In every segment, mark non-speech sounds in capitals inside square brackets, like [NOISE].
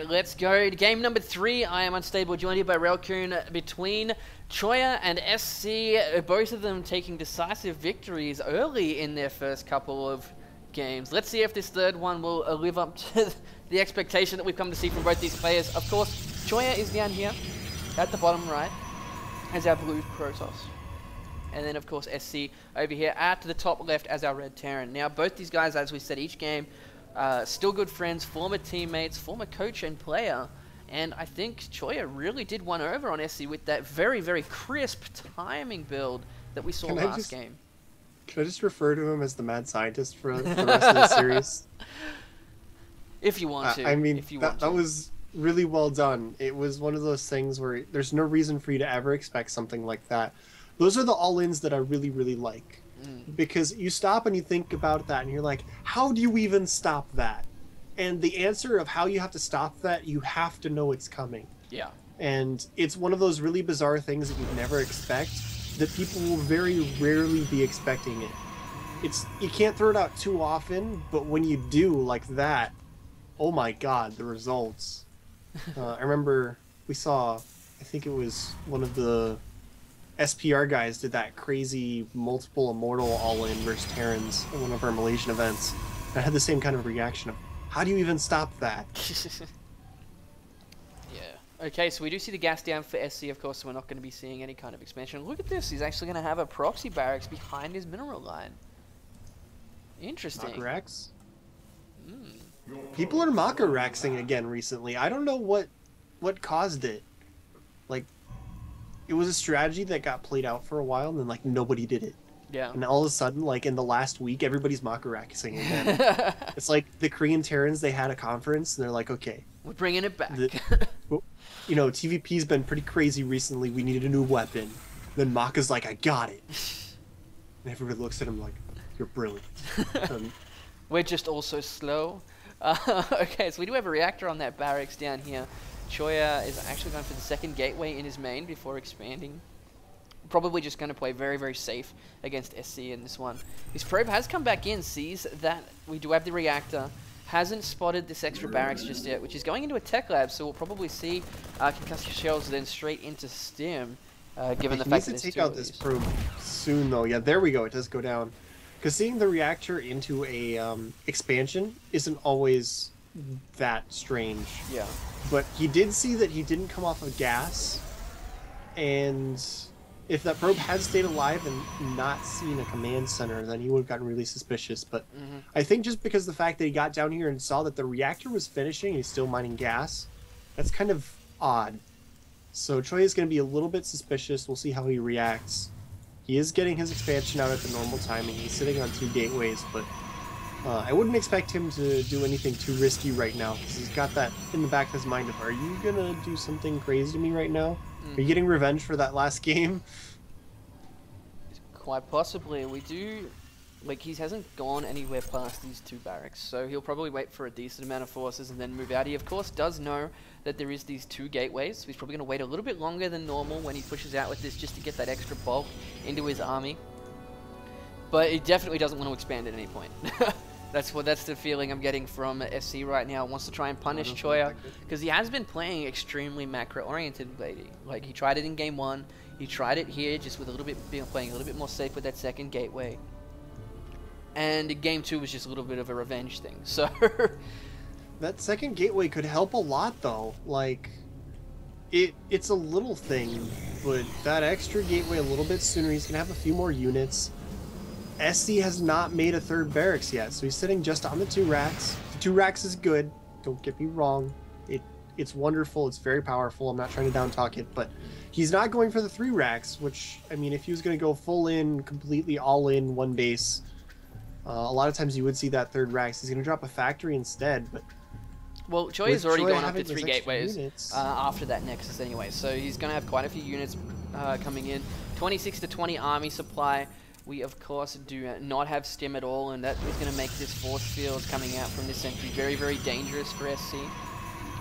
right, let's go. To game number three. I am unstable, joined here by Relkun between Choya and SC. Both of them taking decisive victories early in their first couple of games. Let's see if this third one will uh, live up to [LAUGHS] the expectation that we've come to see from both these players. Of course, Choya is down here at the bottom right as our blue Protoss. And then, of course, SC over here at the top left as our red Terran. Now, both these guys, as we said, each game, uh, still good friends, former teammates, former coach and player. And I think Choya really did one over on SC with that very, very crisp timing build that we saw Can last just, game. Can I just refer to him as the mad scientist for the [LAUGHS] rest of the series? If you want to. I mean, if you that, want that was really well done. It was one of those things where there's no reason for you to ever expect something like that. Those are the all-ins that I really, really like. Mm. Because you stop and you think about that and you're like, how do you even stop that? And the answer of how you have to stop that, you have to know it's coming. Yeah. And it's one of those really bizarre things that you'd never expect that people will very rarely be expecting it. It's you can't throw it out too often, but when you do like that, oh my god, the results. [LAUGHS] uh, I remember we saw, I think it was one of the SPR guys did that crazy multiple immortal all in versus Terrans in one of our Malaysian events. I had the same kind of reaction of, how do you even stop that? [LAUGHS] yeah. Okay, so we do see the gas down for SC, of course, so we're not going to be seeing any kind of expansion. Look at this, he's actually going to have a proxy barracks behind his mineral line. Interesting. Rex? Mm. People are Maka Raxing again recently. I don't know what what caused it. It was a strategy that got played out for a while and then like nobody did it. Yeah. And all of a sudden, like in the last week, everybody's Maka Raxing again. [LAUGHS] it's like the Korean Terrans, they had a conference and they're like, okay, We're bringing it back. The- you know, TVP's been pretty crazy recently. We needed a new weapon. Then Maka's like, I got it. And everybody looks at him like, you're brilliant. Um, [LAUGHS] We're just also slow. Uh, [LAUGHS] okay, so we do have a reactor on that barracks down here. Choya is actually going for the second gateway in his main before expanding. Probably just going to play very, very safe against SC in this one. His probe has come back in, sees that we do have the reactor, hasn't spotted this extra barracks just yet, which is going into a tech lab, so we'll probably see uh, concussive shells then straight into stim, uh, given the he fact needs that to take out this probe soon, though. Yeah, there we go. It does go down. Because seeing the reactor into a um, expansion isn't always that strange. Yeah. But he did see that he didn't come off of gas, and if that probe had stayed alive and not seen a command center, then he would have gotten really suspicious. But Mhm. I think just because the fact that he got down here and saw that the reactor was finishing and he's still mining gas, that's kind of odd. So Choi is going to be a little bit suspicious. We'll see how he reacts. He is getting his expansion out at the normal timing. He's sitting on two gateways, but uh, I wouldn't expect him to do anything too risky right now because he's got that in the back of his mind of, are you going to do something crazy to me right now? Are you getting revenge for that last game? Quite possibly. We do, like, he hasn't gone anywhere past these two barracks, so he'll probably wait for a decent amount of forces and then move out. He, of course, does know that there is these two gateways, so he's probably going to wait a little bit longer than normal when he pushes out with this just to get that extra bulk into his army. But he definitely doesn't want to expand at any point. [LAUGHS] that's what that's the feeling I'm getting from SC right now. Wants to try and punish Choya because he has been playing extremely macro-oriented lately. Like he tried it in game one, he tried it here just with a little bit being playing a little bit more safe with that second gateway. And game two was just a little bit of a revenge thing. [LAUGHS] So That second gateway could help a lot, though. Like, it it's a little thing, but that extra gateway a little bit sooner, he's gonna have a few more units. SC has not made a third barracks yet, so he's sitting just on the two racks. The two racks is good. Don't get me wrong. It it's wonderful. It's very powerful. I'm not trying to down talk it, but he's not going for the three racks. Which I mean, if he was gonna go full in, completely all in one base, uh, a lot of times you would see that third racks. He's gonna drop a factory instead, but Well, Choi is already Choi going up to three gateways uh, after that Nexus anyway, so he's going to have quite a few units uh, coming in. 26 to 20 army supply. We, of course, do not have stim at all, and that is going to make this force field coming out from this sentry very, very dangerous for SC.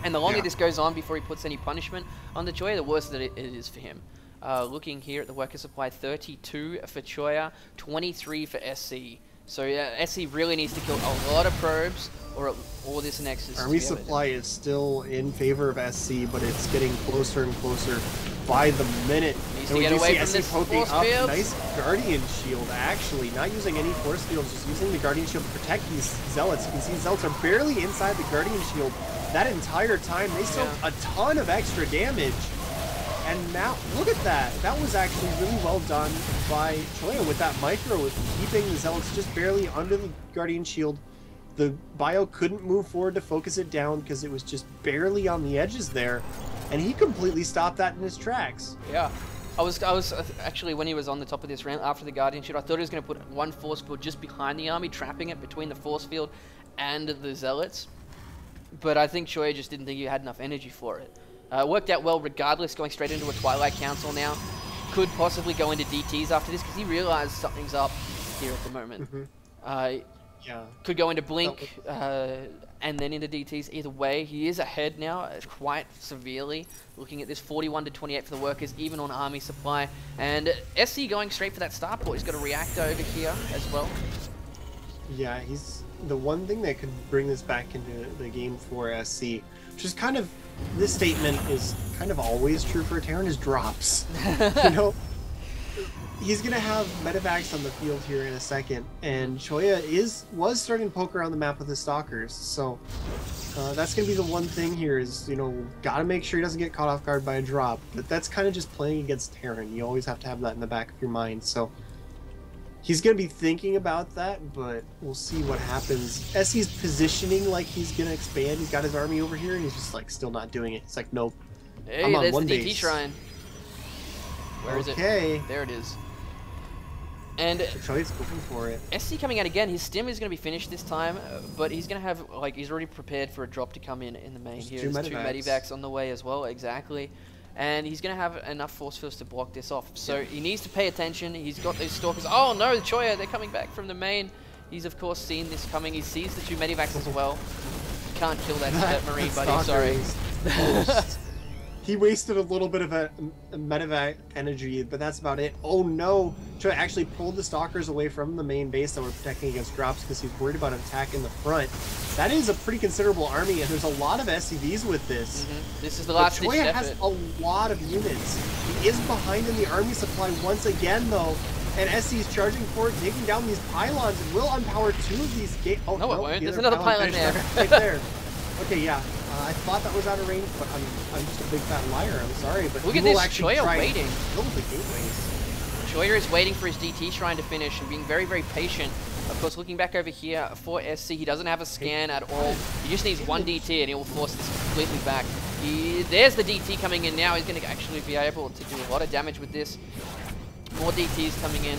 And the longer Yeah. this goes on before he puts any punishment on the Choya, the worse that it, it is for him. Uh, looking here at the worker supply, 32 for Choya, 23 for SC. So SC really needs to kill a lot of probes, or or this Nexus. Army together. supply is still in favor of SC, but it's getting closer and closer by the minute. Needs and we get do away see from SC poking force up. field. Nice Guardian Shield, actually. Not using any Force Fields, just using the Guardian Shield to protect these Zealots. You can see Zealots are barely inside the Guardian Shield that entire time. They took Yeah. a ton of extra damage. And now, look at that. That was actually really well done by Choya with that micro, with keeping the Zealots just barely under the Guardian Shield. The bio couldn't move forward to focus it down because it was just barely on the edges there. And he completely stopped that in his tracks. Yeah. I was, I was uh, actually when he was on the top of this ramp after the Guardian Shield, I thought he was going to put one force field just behind the army, trapping it between the force field and the zealots. But I think Choya just didn't think he had enough energy for it. Uh, it worked out well regardless, going straight into a Twilight Council now. Could possibly go into DTs after this because he realized something's up here at the moment. Mhm. Uh, Yeah. could go into Blink uh, and then into DTs. Either way, he is ahead now uh, quite severely. Looking at this 41 to 28 for the workers, even on army supply. And SC going straight for that starport. He's got a reactor over here as well. Yeah, he's the one thing that could bring this back into the game for SC, which is kind of this statement is kind of always true for Terran is drops. [LAUGHS] you know, he's gonna have medevacs on the field here in a second, and Choya is was starting to poke around the map with the stalkers, so uh, that's gonna be the one thing here is you know gotta make sure he doesn't get caught off guard by a drop. But that's kind of just playing against Terran. You always have to have that in the back of your mind. So he's going to be thinking about that, but we'll see what happens. As he's positioning like he's going to expand, he's got his army over here, and he's just like still not doing it. It's like, nope. Hey, I'm on there's one the DT base. shrine. Where is okay. it? There it is. And Choi's looking for it. SC coming out again. His stim is going to be finished this time, uh, but he's going to have like he's already prepared for a drop to come in in the main There's here. two There's two medivacs. medivacs on the way as well, exactly. And he's going to have enough force fields to block this off. So Yeah. he needs to pay attention. He's got these stalkers. Oh no, the Choya, they're coming back from the main. He's of course seen this coming. He sees the two medivacs as well. Can't kill that, [LAUGHS] that marine buddy. Sorry. [LAUGHS] he wasted a little bit of a, a medevac energy, but that's about it. Oh no! Choi actually pulled the stalkers away from the main base that were protecting against drops because he's worried about an attack in the front. That is a pretty considerable army, and there's a lot of SCVs with this. Mhm. This is the last Choya has a lot of units. He is behind in the army supply once again, though. And SC is charging forward, taking down these pylons, and will unpower two of these gates. Oh, No, it won't. the There's another pylon finished there. right there. [LAUGHS] Okay, yeah. Uh, I thought that was out of range, but I'm, I'm just a big fat liar. I'm sorry, but Look at this, Choya waiting. kill the gateways. Choya is waiting for his DT shrine to finish and being very, very patient. Of course, looking back over here for SC, he doesn't have a scan at all. He just needs one DT and he will force this completely back. He, there's the DT coming in now. He's going to actually be able to do a lot of damage with this. More DTs coming in.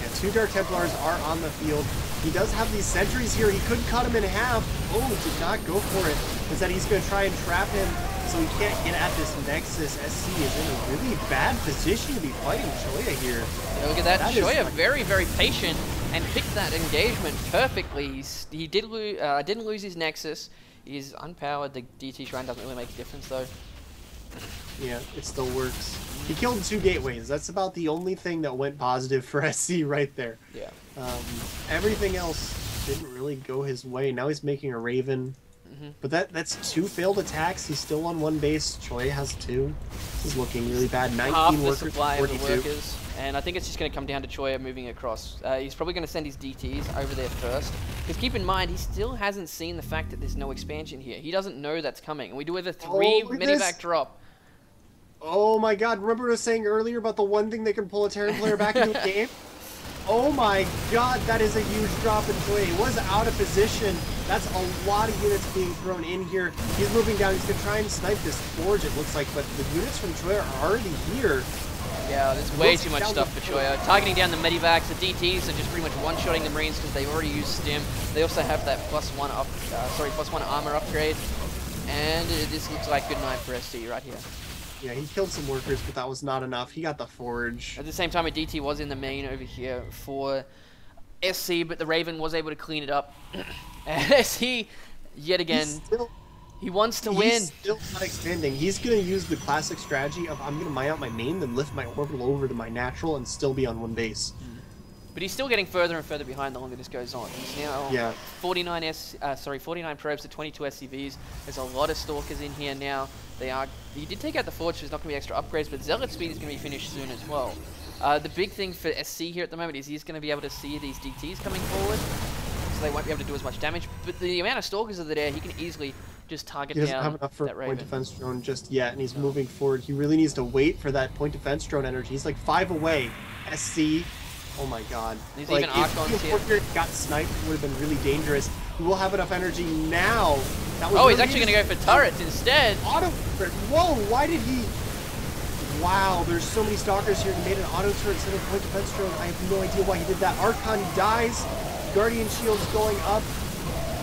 Yeah, two Dark Templars are on the field. He does have these sentries here. He could cut him in half. Oh, did not go for it. Instead, he's going to try and trap him so he can't get at this Nexus. SC is in a really bad position to be fighting Choya here. Yeah, look at that. That is Choya like- very, very patient and picked that engagement perfectly. He's, he did lo uh, didn't lose his Nexus. He's unpowered. The DT shrine doesn't really make a difference though. Yeah, it still works. He killed two gateways. That's about the only thing that went positive for [LAUGHS] SC right there. Yeah. Um, everything else didn't really go his way. Now he's making a Raven. Mhm. But that that's two failed attacks. He's still on one base. Choi has two. This is looking really bad. 19 half the workers, supply of 42. the workers. And I think it's just going to come down to Choya moving across. Uh, he's probably going to send his DTs over there first. Because keep in mind, he still hasn't seen the fact that there's no expansion here. He doesn't know that's coming. And we do have a three medivac this. drop. Oh my god, remember I was saying earlier about the one thing that can pull a Terran player back into a [LAUGHS] game? Oh my god, that is a huge drop in play. It was out of position. That's a lot of units being thrown in here. He's moving down. He's going to try and snipe this forge, it looks like, but the units from Troy are already here. Yeah, there's way too much stuff for Choya. Targeting down the medivacs, the DTs are just pretty much one-shotting the Marines because they've already used Stim. They also have that plus one up, uh, sorry, plus one armor upgrade. And uh, this looks like good night for SC right here. Yeah, he killed some workers, but that was not enough. He got the forge. At the same time, a DT was in the main over here for SC, but the Raven was able to clean it up. [CLEARS THROAT] and [LAUGHS] SC, yet again, still, he wants to he's win. still not expanding. He's going to use the classic strategy of I'm going to mine out my main, then lift my orbital over to my natural and still be on one base. Hmm. But he's still getting further and further behind the longer this goes on. He's now Yeah. 49 S, uh, sorry, 49 probes to 22 SCVs. There's a lot of stalkers in here now. They are. He did take out the forge, so there's not going to be extra upgrades, but zealot speed is going to be finished soon as well. Uh, the big thing for SC here at the moment is he's going to be able to see these DTs coming forward, so they won't be able to do as much damage. But the amount of stalkers that are there, he can easily just target He doesn't down have enough for a point defense drone just yet, and he's moving forward. He really needs to wait for that point defense drone energy. He's like five away. SC. Oh my god. There's like, even if. Porker got sniped, it would have been really dangerous. He will have enough energy now. Oh, he's actually going to go for turrets instead. Auto turret. Whoa, why did he? Wow, there's so many stalkers here. He made an auto turret instead of point defense drone. I have no idea why he did that. Archon dies. Guardian shield's going up.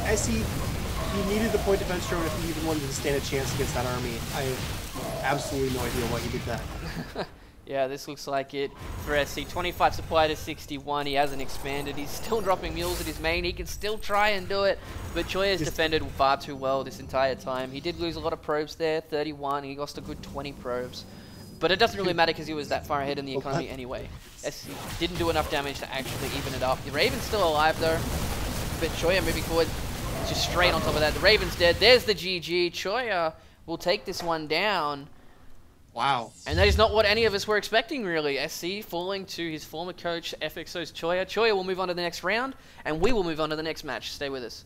SE, he needed the point defense drone if he even wanted to stand a chance against that army. I have absolutely no idea why he did that. [LAUGHS] Yeah, this looks like it for SC. 25 supply to 61. He hasn't expanded. He's still [LAUGHS] dropping mules at his main. He can still try and do it, but Choi has defended far too well this entire time. He did lose a lot of probes there, 31. He lost a good 20 probes. But it doesn't really matter because he was that far ahead in the [LAUGHS] oh, economy anyway. SC didn't do enough damage to actually even it up. The Raven's still alive though, but Choya moving forward, just straight on top of that. The Raven's dead. There's the GG. Choya uh, will take this one down. Wow. And that is not what any of us were expecting, really. SC falling to his former coach, FXO's Choya. Choya will move on to the next round, and we will move on to the next match. Stay with us.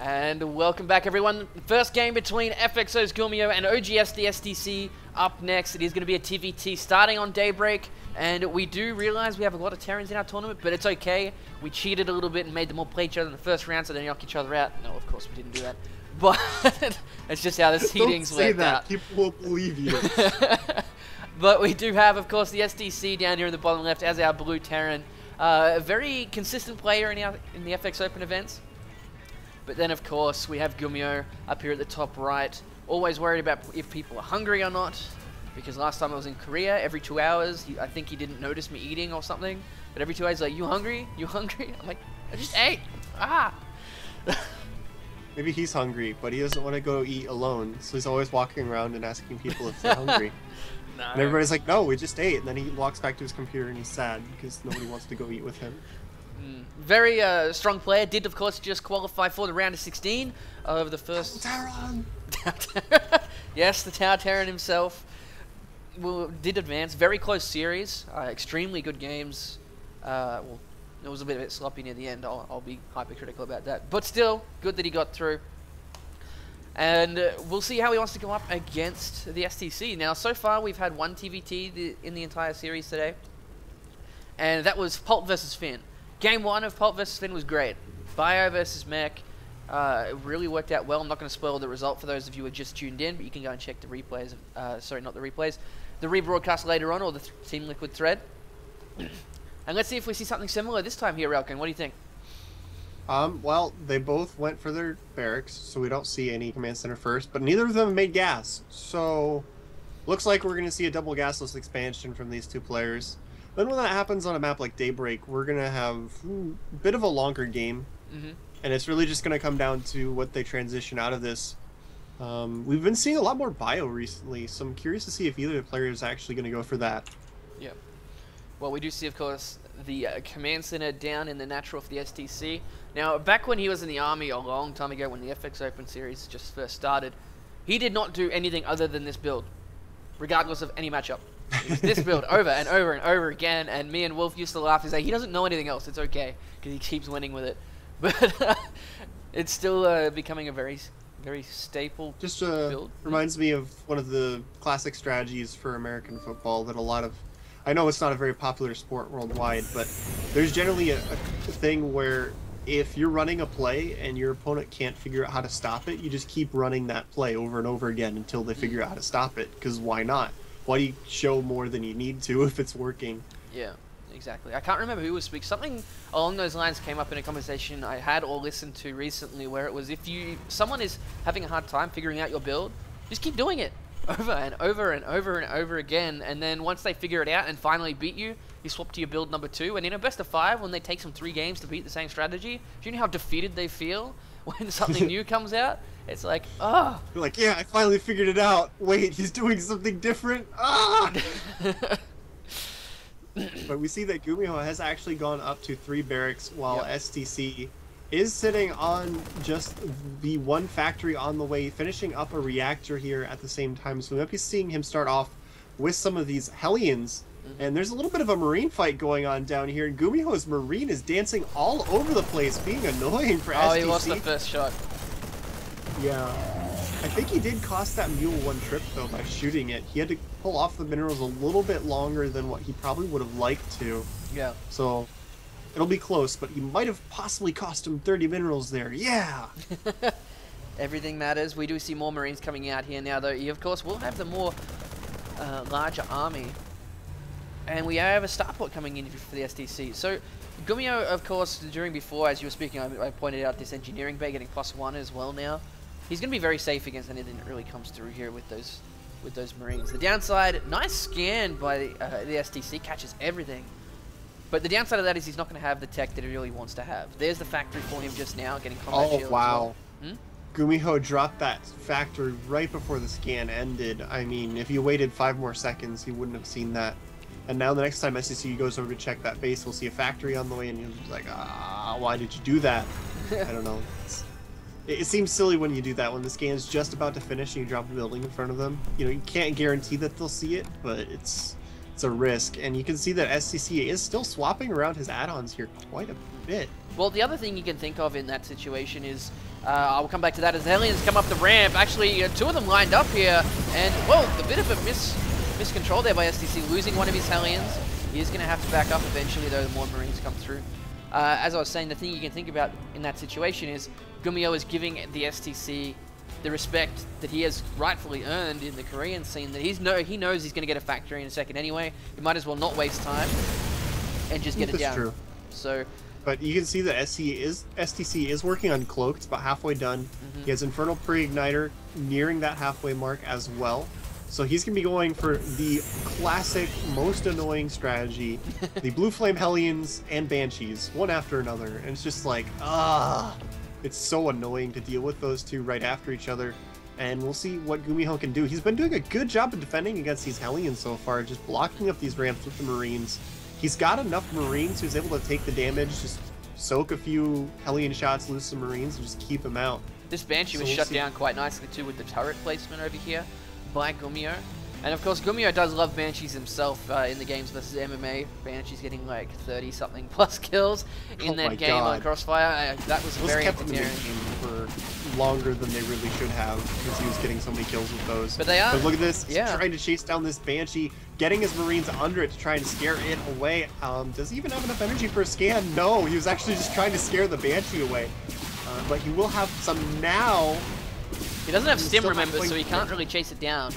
And welcome back, everyone. First game between FXO's Gumiho and OGS the STC up next. It is going to be a TVT starting on Daybreak. And we do realize we have a lot of Terrans in our tournament, but it's okay. We cheated a little bit and made them all play each other in the first round so they knock each other out. No, of course we didn't do that. [LAUGHS] But it's just how the Don't seedings say worked that. out. People will believe you. [LAUGHS] but we do have, of course, the STC down here in the bottom left as our blue Terran. Uh, a very consistent player in, our, in the FX Open events. But then, of course, we have Gumiho up here at the top right. Always worried about if people are hungry or not. Because last time I was in Korea, every two hours, he, I think he didn't notice me eating or something. But every two hours, he's like, you hungry? You hungry? [LAUGHS] I'm like, I just ate. Ah. [LAUGHS] Maybe he's hungry, but he doesn't want to go eat alone, so he's always walking around and asking people if they're hungry. [LAUGHS] no. And everybody's like, "No, we just ate." And then he walks back to his computer and he's sad because nobody wants to go eat with him. Mm. Very uh, strong player. Did, of course, just qualify for the round of 16 over the first Taron. [LAUGHS] yes, the Tau Terran himself well, did advance. Very close series. Uh, extremely good games. Uh, well, it was a bit, a bit sloppy near the end. I'll, I'll be hypercritical about that. But still, good that he got through. And uh, we'll see how he wants to go up against the STC. Now, so far, we've had one TVT the, in the entire series today. And that was Polt versus Finn. Game one of Polt vs. Finn was great. Bio versus Mech. Uh, it really worked out well. I'm not going to spoil the result for those of you who are just tuned in, but you can go and check the replays. Of, uh, sorry, not the replays. The rebroadcast later on, or the th Team Liquid thread. [CLEARS THROAT] and let's see if we see something similar this time here, Relkin. What do you think? Um, well, they both went for their barracks, so we don't see any command center first, but neither of them made gas. So, looks like we're going to see a double gasless expansion from these two players. Then when that happens on a map like Daybreak, we're going to have hmm, a bit of a longer game. Mm -hmm. And it's really just going to come down to what they transition out of this. Um, we've been seeing a lot more bio recently, so I'm curious to see if either player is actually going to go for that. Yeah. Well, we do see, of course, the uh, command center down in the natural for the STC. Now, back when he was in the army a long time ago, when the FX Open series just first started, he did not do anything other than this build, regardless of any matchup. This build over and over and over again, and me and Wolf used to laugh and say he doesn't know anything else. It's okay because he keeps winning with it, [LAUGHS] but uh, it's still uh, becoming a very, very staple. Just uh, build. reminds me of one of the classic strategies for American football that a lot of I know it's not a very popular sport worldwide, but there's generally a, a, thing where if you're running a play and your opponent can't figure out how to stop it, you just keep running that play over and over again until they figure out how to stop it. Because why not? Why do you show more than you need to [LAUGHS] if it's working? Yeah, exactly. I can't remember who was speaking. Something along those lines came up in a conversation I had or listened to recently, where it was if you someone is having a hard time figuring out your build, just keep doing it [LAUGHS] over and over and over and over again. And then once they figure it out and finally beat you, you swap to your build number two. And in a best of five, when they take some three games to beat the same strategy, do you know how defeated they feel [LAUGHS] when something new comes out? It's like, oh. You're like, yeah, I finally figured it out. Wait, he's doing something different. Ah! [LAUGHS] but we see that Gumiho has actually gone up to three barracks while yep. STC is sitting on just the one factory on the way, finishing up a reactor here at the same time. So we might be seeing him start off with some of these Hellions. Mm-hmm. And there's a little bit of a marine fight going on down here, and Gumiho's marine is dancing all over the place, being annoying for oh, STC. Oh, he lost the first shot. Yeah. I think he did cost that mule one trip, though, by shooting it. He had to pull off the minerals a little bit longer than what he probably would have liked to. Yeah. So It'll be close, but he might have possibly cost him 30 minerals there. Yeah! [LAUGHS] Everything matters. We do see more Marines coming out here now, though. He, of course, will have the more uh, larger army. And we have a starport coming in for the STC. So, Gumiho, of course, during before, as you were speaking, I, I pointed out this engineering bay getting plus one as well now. He's going to be very safe against anything that really comes through here with those with those Marines. The downside, nice scan by the, uh, the STC, catches everything. But the downside of that is he's not going to have the tech that he really wants to have. There's the factory for him just now, getting combat oh, shield wow. Well. Hmm? Gumiho dropped that factory right before the scan ended. I mean, if you waited five more seconds, he wouldn't have seen that. And now the next time STC goes over to check that base, we'll see a factory on the way, and he'll be like, ah, why did you do that? [LAUGHS] I don't know. It, seems silly when you do that, when the scan's just about to finish and you drop a building in front of them. You know, you can't guarantee that they'll see it, but it's it's a risk, and you can see that STC is still swapping around his add-ons here quite a bit. Well, the other thing you can think of in that situation is, uh, I'll come back to that, as Hellions come up the ramp. Actually, uh, two of them lined up here, and, well, a bit of a mis miscontrol there by STC, losing one of his Hellions. He is going to have to back up eventually, though, the more Marines come through. Uh, as I was saying, the thing you can think about in that situation is Gumiho is giving the STC the respect that he has rightfully earned in the Korean scene. That he's no, he knows he's going to get a factory in a second anyway. He might as well not waste time and just get it down. True. So. But you can see that SC is STC is working on cloak. It's about halfway done. Mm -hmm. He has Infernal Pre-Igniter nearing that halfway mark as well. So he's going to be going for the classic, most annoying strategy. [LAUGHS] the Blue Flame Hellions and Banshees, one after another. And it's just like, ah. It's so annoying to deal with those two right after each other. And we'll see what Gumiho can do. He's been doing a good job of defending against these Hellions so far, just blocking up these ramps with the Marines. He's got enough Marines who's able to take the damage, just soak a few Hellion shots, lose some Marines, and just keep them out. This Banshee so was we'll shut see. down quite nicely too with the turret placement over here by Gumiho. And of course, Gumiho does love Banshees himself uh, in the games versus MMA. Banshee's getting like 30 something [LAUGHS] plus kills in oh that game God. on Crossfire. Uh, that was Those very kept entertaining. for longer than they really should have because he was getting so many kills with those. But they are. But look at this. He's yeah. trying to chase down this Banshee, getting his Marines under it to try and scare it away. Um, does he even have enough energy for a scan? No, he was actually just trying to scare the Banshee away. Uh, but he will have some now. He doesn't have stim, remember, so he can't really chase it down.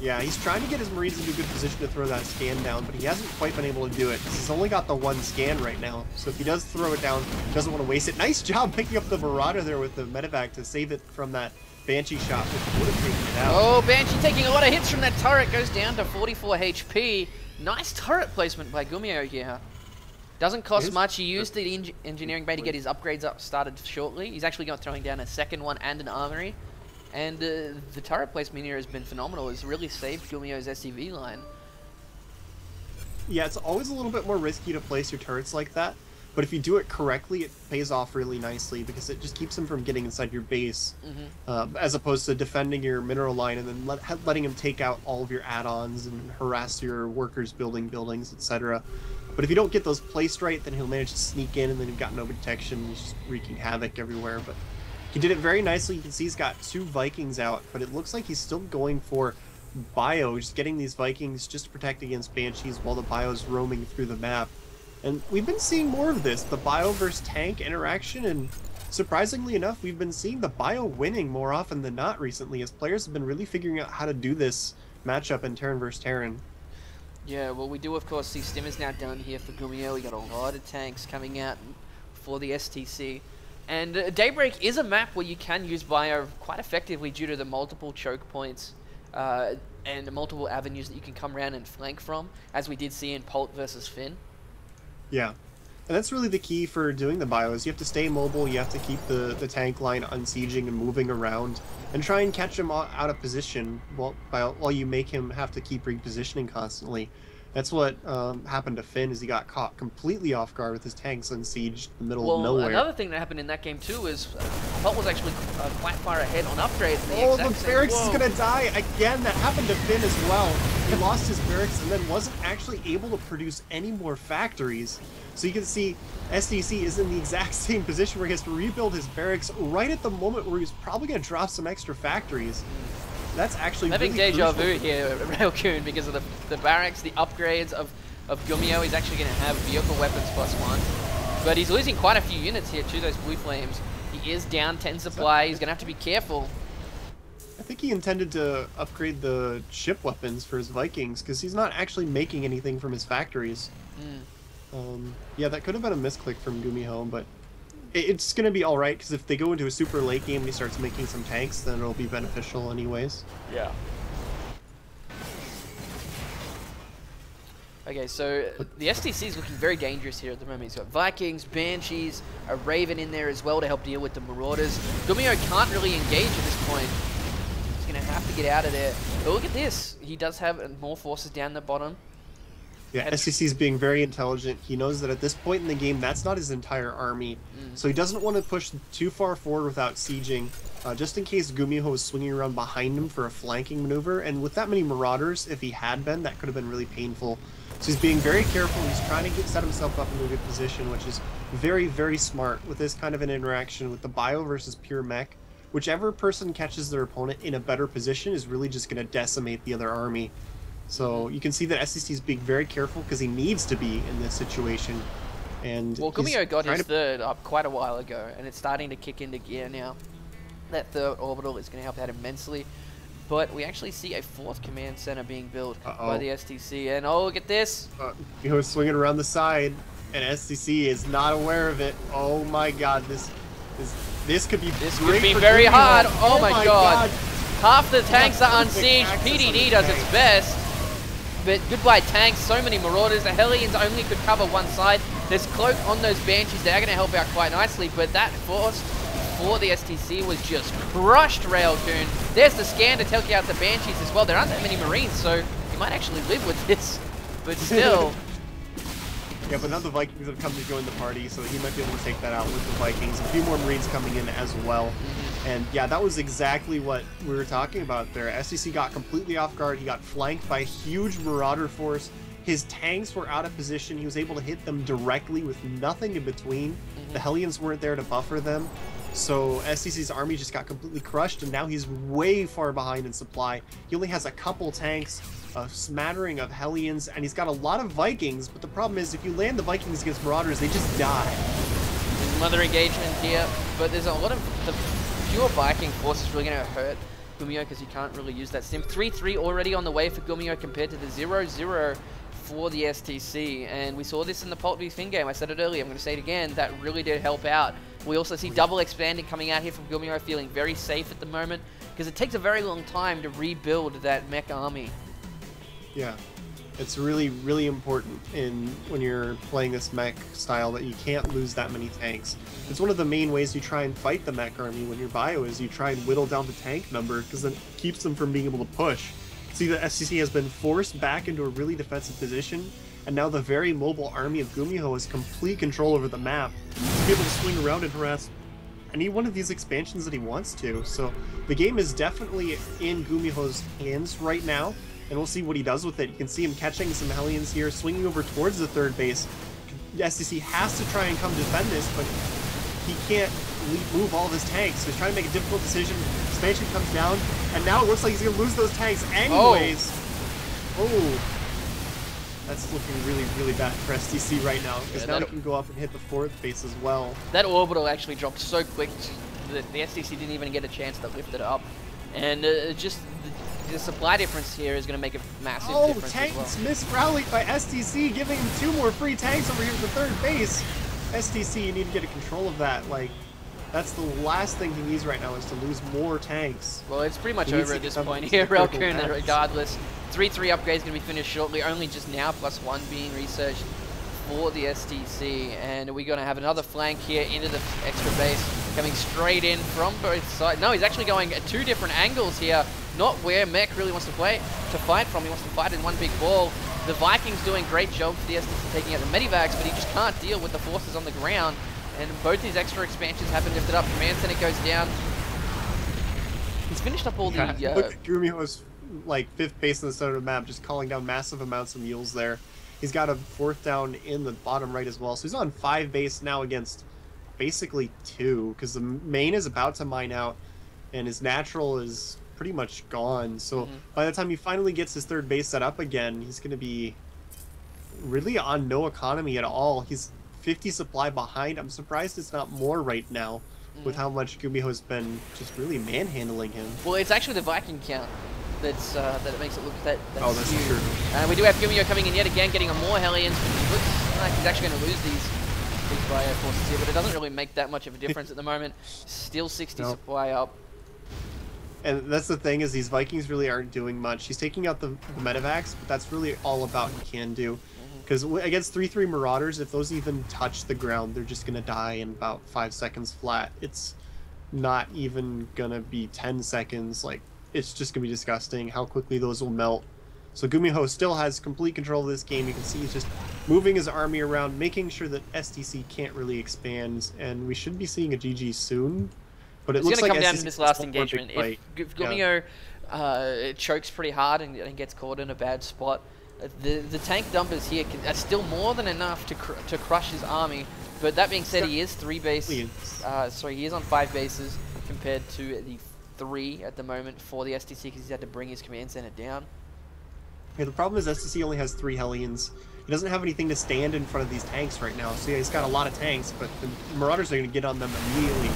Yeah, he's trying to get his Marines into a good position to throw that scan down, but he hasn't quite been able to do it. He's only got the one scan right now, so if he does throw it down, he doesn't want to waste it. Nice job picking up the Marauder there with the medevac to save it from that Banshee shot, which would have taken it out. Oh, Banshee taking a lot of hits from that turret, goes down to 44 HP. Nice turret placement by Gumiho here. Doesn't cost much. He used the eng engineering bay to get his upgrades up started shortly. He's actually going throwing down a second one and an armory. And uh, the turret placement here has been phenomenal. It's really saved Gumiho's SCV line. Yeah, it's always a little bit more risky to place your turrets like that, but if you do it correctly, it pays off really nicely because it just keeps him from getting inside your base, Mhm. um, as opposed to defending your mineral line and then let, letting him take out all of your add-ons and harass your workers building buildings, etc. But if you don't get those placed right, then he'll manage to sneak in, and then you've got no protection, he's just wreaking havoc everywhere. But he did it very nicely. You can see he's got two Vikings out, but it looks like he's still going for bio, just getting these Vikings just to protect against Banshees while the bio's roaming through the map. And we've been seeing more of this, the bio versus tank interaction, and surprisingly enough, we've been seeing the bio winning more often than not recently, as players have been really figuring out how to do this matchup in Terran versus Terran. Yeah, well, we do, of course, see Stimmers now down here for Gumiho. We got a lot of tanks coming out for the STC. And uh, Daybreak is a map where you can use Bio quite effectively due to the multiple choke points uh, and multiple avenues that you can come around and flank from, as we did see in Polt versus Finn. Yeah. And that's really the key for doing the bio is You have to stay mobile, you have to keep the, the tank line unsieging and moving around, and try and catch him out out of position while, while you make him have to keep repositioning constantly. That's what um, happened to Finn, is he got caught completely off guard with his tanks unsieged in the middle of Well, nowhere. another thing that happened in that game too is uh, was actually uh, quite far ahead on upgrades. the Oh, the barracks is gonna die again. That happened to Finn as well. He lost his barracks and then wasn't actually able to produce any more factories. So you can see STC is in the exact [LAUGHS] same position where he has to rebuild his barracks right at the moment where he's probably gonna drop some extra factories. That's actually I'm having really deja crucial. vu here, [LAUGHS] Railcoon, because of the, the barracks, the upgrades of, of Gumiho. He's actually going to have vehicle weapons plus one. But he's losing quite a few units here to those blue flames. He is down 10 supply. He's going to have to be careful. I think he intended to upgrade the ship weapons for his Vikings because he's not actually making anything from his factories. Mm. Um, yeah, that could have been a misclick from Gumiho, but it's going to be alright because if they go into a super late game and he starts making some tanks, then it'll be beneficial anyways. Yeah. Okay, so the STC is looking very dangerous here at the moment. He's got Vikings, Banshees, a Raven in there as well to help deal with the Marauders. Gumiho can't really engage at this point. He's going to have to get out of there. But look at this. He does have uh, more forces down the bottom. Yeah, SCC is being very intelligent. He knows that at this point in the game, that's not his entire army. So he doesn't want to push too far forward without sieging, uh, just in case Gumiho is swinging around behind him for a flanking maneuver. And with that many Marauders, if he had been, that could have been really painful. So he's being very careful. He's trying to get, set himself up in a good position, which is very, very smart with this kind of an interaction with the bio versus pure mech. Whichever person catches their opponent in a better position is really just going to decimate the other army. So you can see that SCC is being very careful because he needs to be in this situation. And Well, Gumiho got his to- third up quite a while ago, and it's starting to kick into gear now. That third orbital is going to help out immensely. But we actually see a fourth command center being built by Uh-oh. the STC. And oh, look at this. uh, you know, swinging around the side, and SCC is not aware of it. Oh my God, this is this could be This could be very Gumiho. hard. Oh, my god. Half the tanks are perfect unsieged. access on PDD the does tank. its best. But goodbye tanks, so many Marauders. The Hellions only could cover one side. There's Cloak on those Banshees. They're going to help out quite nicely. But that force for the STC was just crushed, Railcoon. There's the scan to take out the Banshees as well. There aren't that many Marines, so you might actually live with this. But [LAUGHS] still, Yeah, but now the Vikings have come to join the party, so he might be able to take that out with the Vikings. A few more Marines coming in as well. Mm-hmm. And yeah, that was exactly what we were talking about there. SCC got completely off guard. He got flanked by a huge Marauder force. His tanks were out of position. He was able to hit them directly with nothing in between. Mm-hmm. The Hellions weren't there to buffer them. So STC's army just got completely crushed, and now he's way far behind in supply. He only has a couple tanks, a smattering of Hellions, and he's got a lot of Vikings, but the problem is if you land the Vikings against Marauders, they just die. Another engagement here, but there's a lot of the pure Viking force is really going to hurt Gumiho because he can't really use that sim. 3-3 already on the way for Gumiho compared to the 0-0 for the STC, and we saw this in the Polt v Finn game. I said it earlier, I'm going to say it again, that really did help out. We also see mm-hmm. double expanding coming out here from Gumiho feeling very safe at the moment, because it takes a very long time to rebuild that mech army. Yeah, it's really, really important in when you're playing this mech style that you can't lose that many tanks. It's one of the main ways you try and fight the mech army when you're bio is you try and whittle down the tank number because it keeps them from being able to push. See, the STC has been forced back into a really defensive position, and now the very mobile army of Gumiho has complete control over the map to be able to swing around and harass any one of these expansions that he wants to. So the game is definitely in Gumiho's hands right now, and we'll see what he does with it. You can see him catching some Hellions here, swinging over towards the third base. STC has to try and come defend this, but he can't move all of his tanks. So he's trying to make a difficult decision. Expansion comes down, and now it looks like he's going to lose those tanks anyways. Oh. oh. That's looking really, really bad for STC right now, because yeah, now he can go up and hit the fourth base as well. That orbital actually dropped so quick that the STC didn't even get a chance to lift it up. And uh, just the, the, supply difference here is going to make a massive oh, difference tanks well. misrallied by STC, giving him two more free tanks over here at the third base. STC, you need to get a control of that. Like, that's the last thing he needs right now is to lose more tanks. Well, it's pretty much over at this point here, Relkun, regardless. 3-3 upgrade is going to be finished shortly, only just now, plus one being researched for the STC. And we're going to have another flank here into the extra base, coming straight in from both sides. No, he's actually going at two different angles here, not where Mech really wants to play to fight from. He wants to fight in one big ball. The Vikings doing great job for the STC taking out the Medivacs, but he just can't deal with the forces on the ground. And both these extra expansions have been lifted up. Command Center goes down. He's finished up all yeah, the... Uh, look Gumiho's like fifth base in the center of the map, just calling down massive amounts of mules there. He's got a fourth down in the bottom right as well. So he's on five base now against basically two, because the main is about to mine out, and his natural is pretty much gone. So mm -hmm. by the time he finally gets his third base set up again, he's going to be really on no economy at all. He's 50 supply behind. I'm surprised it's not more right now. With how much Gumiho's been just really manhandling him. Well, it's actually the Viking count that's uh, that makes it look that. That's oh, that's true. Uh, we do have Gumiho coming in yet again, getting a more Hellions. Looks like he's actually going to lose these these bio forces here, but it doesn't really make that much of a difference at the moment. [LAUGHS] Still 60 no. supply up. And that's the thing is these Vikings really aren't doing much. He's taking out the, the Medivacs, but that's really all about he can do. Because against 3-3 Marauders, if those even touch the ground, they're just going to die in about 5 seconds flat. It's not even going to be 10 seconds. Like, it's just going to be disgusting how quickly those will melt. So Gumiho still has complete control of this game. You can see he's just moving his army around, making sure that STC can't really expand, and we should be seeing a GG soon. But it it's looks like come STC down to this last engagement. If, if Gumiho yeah. uh, chokes pretty hard and, and gets caught in a bad spot, the the tank dumpers here can, are still more than enough to cr to crush his army. But that being said, he is three base. Uh, sorry, he is on five bases compared to the three at the moment for the STC because he's had to bring his command center down. Yeah, the problem is STC only has three Hellions. He doesn't have anything to stand in front of these tanks right now. So yeah, he's got a lot of tanks, but the Marauders are going to get on them immediately.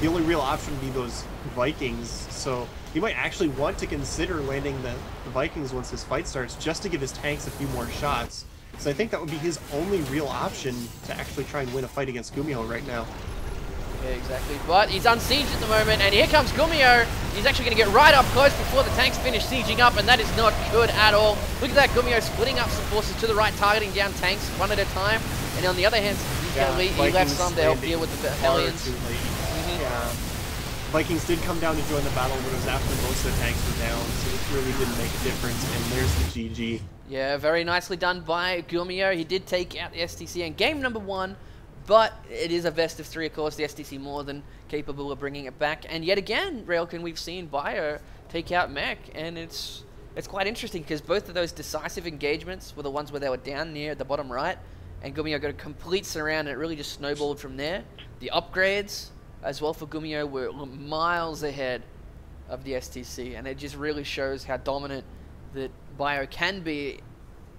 The only real option would be those Vikings. So he might actually want to consider landing the, the Vikings once this fight starts, just to give his tanks a few more shots. So I think that would be his only real option to actually try and win a fight against Gumiho right now. Yeah, exactly. But he's unsieged at the moment, and here comes Gumiho. He's actually going to get right up close before the tanks finish sieging up, and that is not good at all. Look at that, Gumiho splitting up some forces to the right, targeting down tanks one at a time. And on the other hand, yeah, he left some to help deal with the Hellions. Mm -hmm. Yeah. Vikings did come down to join the battle, but it was after most of the tanks were down, so it really didn't make a difference, and there's the GG. Yeah, very nicely done by Gumiho. He did take out the STC in game number one, but it is a best of three, of course. The STC more than capable of bringing it back. And yet again, Railkin, we've seen Bio take out Mech, and it's it's quite interesting because both of those decisive engagements were the ones where they were down near at the bottom right, and Gumiho got a complete surround, and it really just snowballed from there. The upgrades, as well for Gumiho, were miles ahead of the STC, and it just really shows how dominant that Bio can be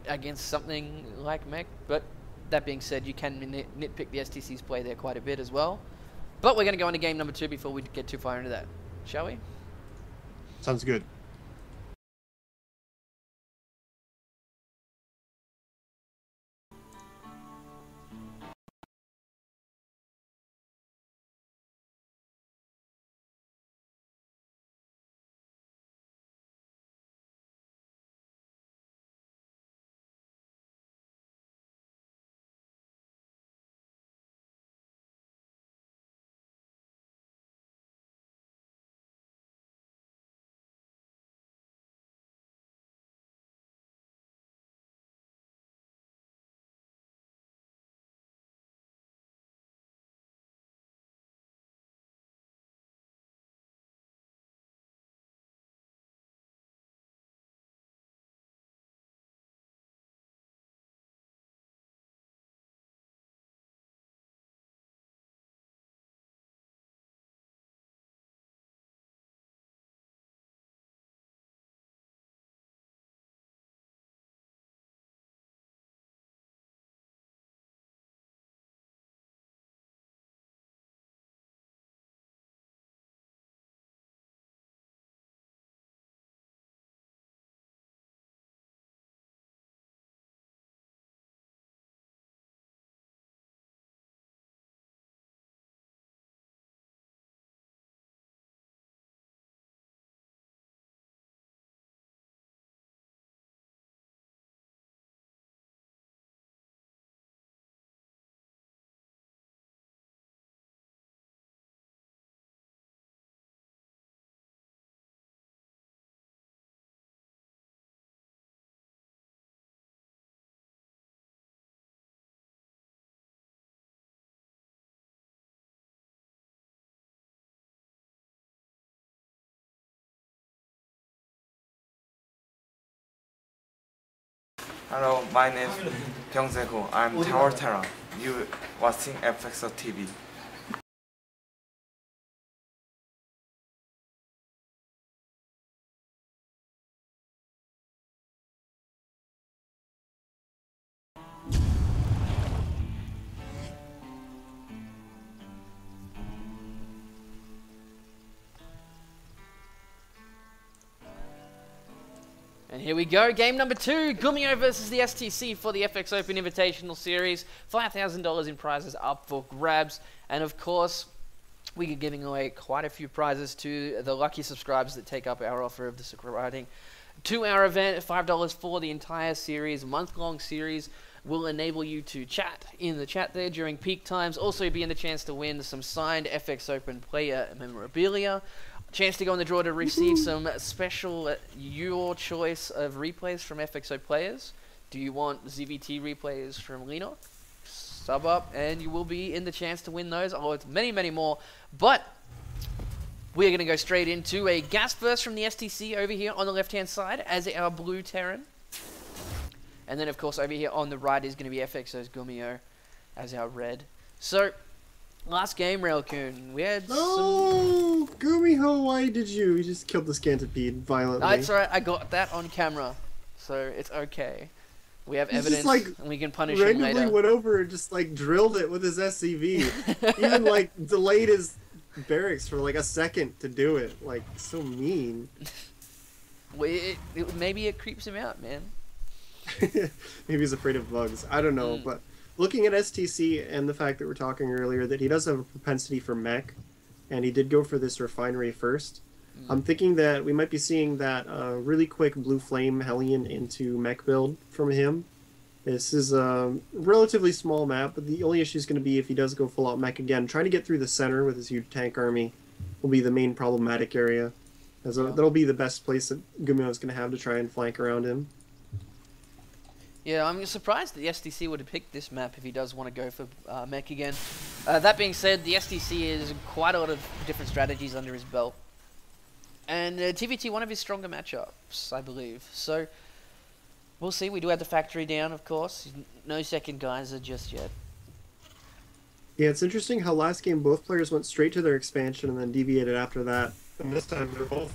against something like Mech. But that being said, you can nit nitpick the STC's play there quite a bit as well. But we're going to go into game number two before we get too far into that, shall we? Sounds good. Hello, my name is Byung Ho. I'm Tower Terra. You watching FXO TV. Here we go, game number two, Gumiho versus the STC for the FX Open Invitational Series. $5,000 in prizes up for grabs. And of course, we are giving away quite a few prizes to the lucky subscribers that take up our offer of the subscribing to our event. $5 for the entire series, month-long series will enable you to chat in the chat there during peak times. Also be in the chance to win some signed FX Open player memorabilia chance to go in the draw to receive some special uh, your choice of replays from FXO players. Do you want ZVT replays from Lino? Sub up, and you will be in the chance to win those. Oh, it's many, many more. But we're going to go straight into a gas burst from the STC over here on the left-hand side as our blue Terran. And then, of course, over here on the right is going to be FXO's Gumiho as our red. So, Last game, Railcoon, we had Oh, some... Gumiho, why did you? You just killed the Scantipede violently. That's alright, I got that on camera, so it's okay. We have evidence, like, and we can punish him later. randomly went over and just like drilled it with his SCV. [LAUGHS] Even like delayed his barracks for like a second to do it. Like so mean. [LAUGHS] well, it, it, maybe it creeps him out, man. [LAUGHS] maybe he's afraid of bugs. I don't know, mm. but looking at STC and the fact that we're talking earlier that he does have a propensity for mech, and he did go for this refinery first. Mm. I'm thinking that we might be seeing that uh, really quick blue flame Hellion into mech build from him. This is a relatively small map, but the only issue is going to be if he does go full out mech again. Trying to get through the center with his huge tank army will be the main problematic area. As a, that'll be the best place that Gumiho is going to have to try and flank around him. Yeah, I'm surprised that the STC would have picked this map if he does want to go for uh, mech again. Uh, that being said, the STC has quite a lot of different strategies under his belt. And uh, TVT, one of his stronger matchups, I believe. So, We'll see. We do have the factory down, of course. No second geyser just yet. Yeah, it's interesting how last game both players went straight to their expansion and then deviated after that. And this time they're both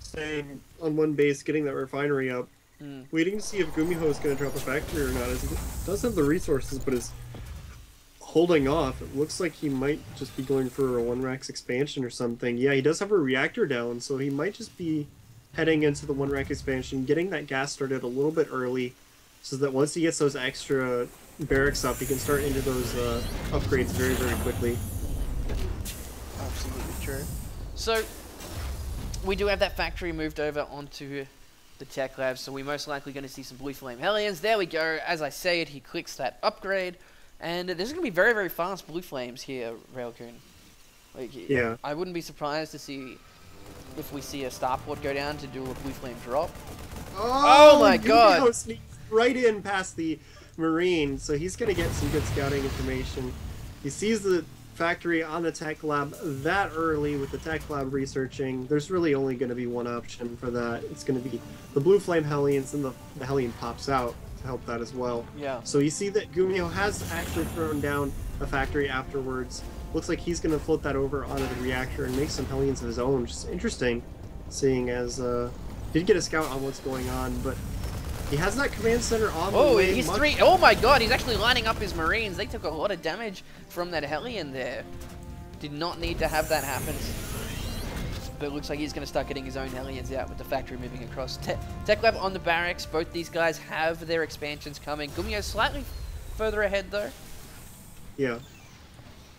staying on one base, getting that refinery up, Mm. waiting to see if Gumiho is going to drop a factory or not. As he does have the resources, but is holding off. It looks like he might just be going for a one racks expansion or something. Yeah, he does have a reactor down, so he might just be heading into the one rack expansion, getting that gas started a little bit early, so that once he gets those extra barracks up, he can start into those uh, upgrades very, very quickly. Absolutely true. So, we do have that factory moved over onto the tech lab, so we're most likely going to see some Blue Flame Hellions. There we go. As I said, he clicks that upgrade, and there's going to be very, very fast Blue Flames here, Railcoon. Like, Yeah. I wouldn't be surprised to see if we see a starport go down to do a Blue Flame drop. Oh, oh my God. sneaks right in past the Marine, so he's going to get some good scouting information. He sees the factory on the tech lab that early with the tech lab researching. There's really only going to be one option for that. It's going to be the Blue Flame Hellions, and the, the Hellion pops out to help that as well. Yeah. So you see that Gumiho has actually thrown down a factory afterwards. Looks like he's going to float that over onto the reactor and make some Hellions of his own, which is interesting, seeing as uh, did get a scout on what's going on, but he has that command center on the Oh, way. he's much- three oh my god, he's actually lining up his Marines. They took a lot of damage from that Hellion there. Did not need to have that happen. But it looks like he's going to start getting his own Hellions out with the factory moving across. Te Tech Lab on the barracks. Both these guys have their expansions coming. Gumiho slightly further ahead though. Yeah.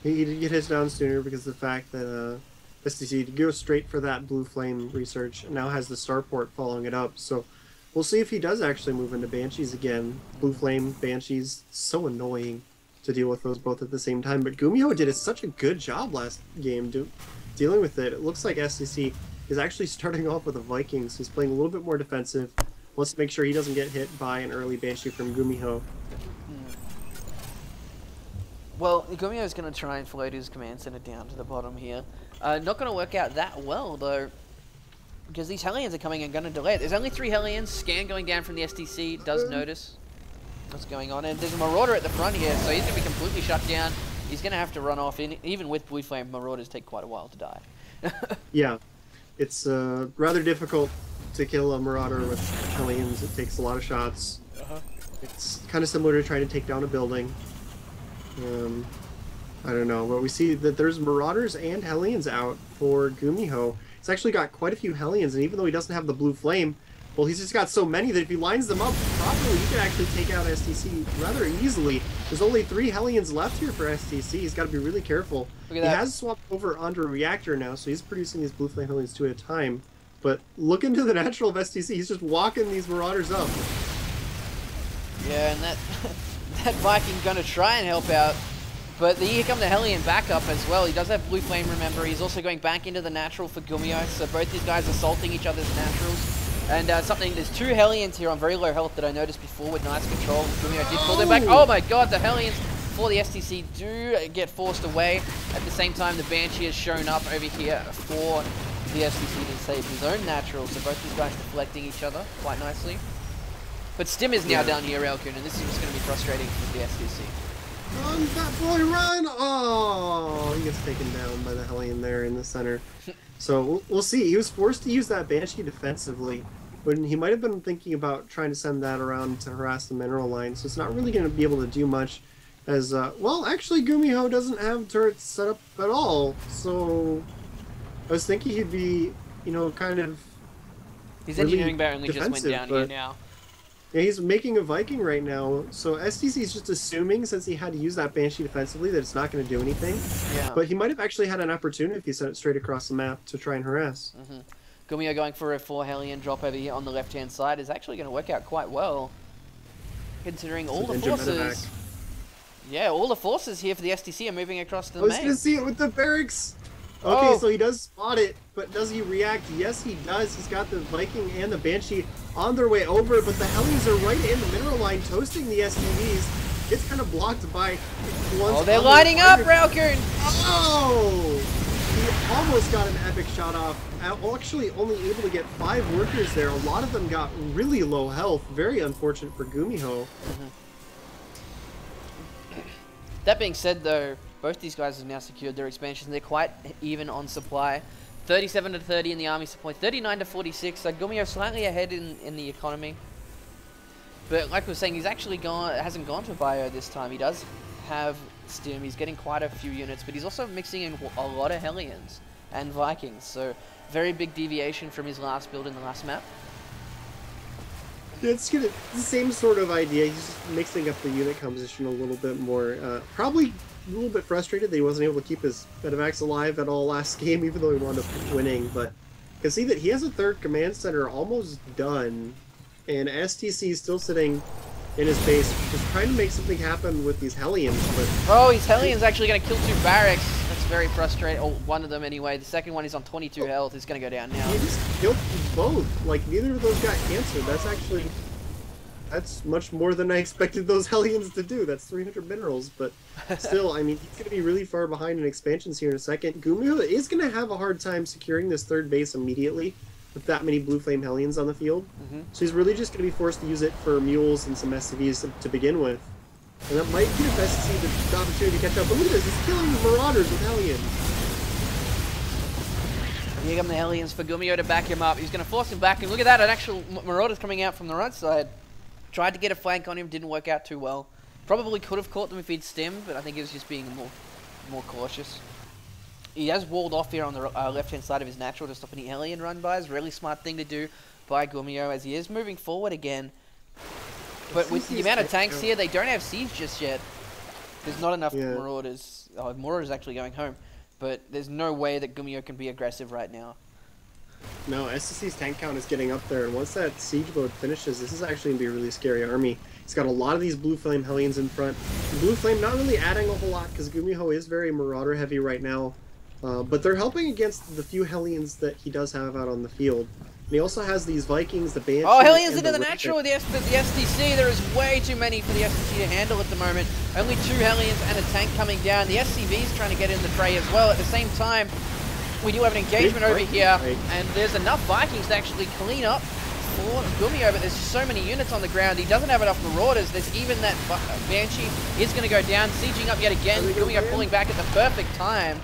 He, he did get his down sooner because of the fact that uh, STC to go straight for that blue flame research and now has the starport following it up. So we'll see if he does actually move into Banshees again. Blue flame, Banshees, so annoying to deal with those both at the same time. But Gumiho did such a good job last game do, dealing with it. It looks like STC is actually [LAUGHS] starting off with a Vikings. He's playing a little bit more defensive. To make sure he doesn't get hit by an early Banshee from Gumiho. Well, Gumiho is going to try and float his command center down to the bottom here. Uh, not going to work out that well, though, because these Hellions are coming and going to delay it. There's only three Hellions. Scan going down from the STC does notice what's going on. And there's a Marauder at the front here, so he's going to be completely shut down. He's going to have to run off. In, even with Blue Flame, Marauders take quite a while to die. [LAUGHS] Yeah, it's uh, rather difficult to kill a Marauder with Hellions. It takes a lot of shots. Uh-huh. It's kind of similar to trying to take down a building. Um, I don't know, but we see that there's Marauders and Hellions out for Gumiho. He's actually got quite a few Hellions, and even though he doesn't have the blue flame, well, he's just got so many that if he lines them up properly, he can actually take out STC rather easily. There's only three Hellions left here for STC. He's got to be really careful. He has swapped over onto a reactor now, so he's producing these blue flame Hellions two at a time. But look into the natural of STC. He's just walking these Marauders up. Yeah, and that [LAUGHS] that Viking gonna try and help out. But the, here come the Hellion backup as well. He does have Blue Flame, remember. He's also going back into the natural for Gumiho. So both these guys assaulting each other's naturals. And uh, something, there's two Hellions here on very low health that I noticed before with nice control. Gumiho did pull them back. Oh! My god, the Hellions for the STC do get forced away. At the same time, the Banshee has shown up over here for the STC to save his own natural. So both these guys deflecting each other quite nicely. But Stim is now down here, Railcoon, and this is just going to be frustrating for the STC. Run, fat boy, run! Oh, he gets taken down by the Hellion there in the center. [LAUGHS] So we'll, see. He was forced to use that Banshee defensively, when he might have been thinking about trying to send that around to harass the mineral line. So it's not really going to be able to do much. As uh, well, actually, Gumiho doesn't have turrets set up at all. So I was thinking he'd be, you know, kind of His Really engineering bar only just went down here now. Yeah, he's making a Viking right now, so STC is just assuming since he had to use that Banshee defensively that it's not going to do anything. Yeah. But he might have actually had an opportunity if he sent it straight across the map to try and harass. Mm-hmm. Gumiho going for a four Hellion drop over here on the left hand side is actually going to work out quite well. Considering all the forces. Yeah, all the forces here for the STC are moving across to I the was going to see it with the barracks! Okay, Oh. so he does spot it, but does he react? Yes, he does. He's got the Viking and the Banshee on their way over, but the Hellions are right in the mineral line toasting the SCVs. Gets kind of blocked by the ones Oh, they're lining up, fighter- Oh! He almost got an epic shot off. Uh, Actually, only able to get five workers there. A lot of them got really low health. Very unfortunate for Gumiho. That being said, though, both these guys have now secured their expansions. They're quite even on supply. 37 to 30 in the army supply, 39 to 46. So Gumiho slightly ahead in, in the economy. But like we were saying, he's actually gone, hasn't gone to bio this time. He does have Stim. He's getting quite a few units, but he's also mixing in a lot of Hellions and Vikings. So very big deviation from his last build in the last map. It's the same sort of idea. He's mixing up the unit composition a little bit more. Uh, probably a little bit frustrated that he wasn't able to keep his Medivacs alive at all last [LAUGHS] game, even though he wound up winning. But you can see that he has a third command center almost done, and STC is still sitting in his base, just trying to make something happen with these Hellions. But Oh, his Hellion's actually going to kill two barracks. That's very frustrating. Oh, one of them anyway. The second one is on 22 health. He's going to go down now. he just killed both. Like neither of those got cancer. That's actually that's much more than I expected those [LAUGHS] Hellions to do. That's 300 minerals, but [LAUGHS] still, I mean, he's going to be really far behind in expansions here in a second. Gumiho is going to have a hard time securing this third base immediately with that many Blue Flame Hellions on the field. Mhm. So he's really just going to be forced to use it for mules and some SCVs to, to begin with. And that might give STC the, the opportunity to catch up. But look at this, he's killing the Marauders with Hellions. Here come the Hellions for Gumiho to back him up. He's going to force him back. And look at that, an actual Marauder's coming out from the right side. Tried to get a flank on him, didn't work out too well. Probably could have caught them if he'd stemmed, but I think he was just being more, more cautious. He has walled off here on the uh, left-hand side of his natural to stop any Hellion run-bys. Really smart thing to do by Gumiho as he is moving forward again. But with the amount of tanks here, they don't have siege just yet. There's not enough Yeah. Marauders. Oh, Marauders actually going home. But there's no way that Gumiho can be aggressive right now. No, STC's tank count is getting up there, and once that siege mode finishes, this is actually going to be a really scary army. He's got a lot of these Blue Flame Hellions in front. Blue Flame not really adding a whole lot, because Gumiho is very Marauder heavy right now, uh, but they're helping against the few Hellions that he does have out on the field. And he also has these Vikings, the Banshee... Oh, Hellions into the Raven. natural with the, S- the, the STC. There is way too many for the STC to handle at the moment. Only two Hellions and a tank coming down. The SCV's trying to get in the fray as well. At the same time, we do have an engagement over here, and there's enough Vikings to actually clean up for Gumiho, but there's so many units on the ground. He doesn't have enough Marauders. There's even that uh, Banshee is going to go down, sieging up yet again. There we go, Gumiho man. pulling back at the perfect time.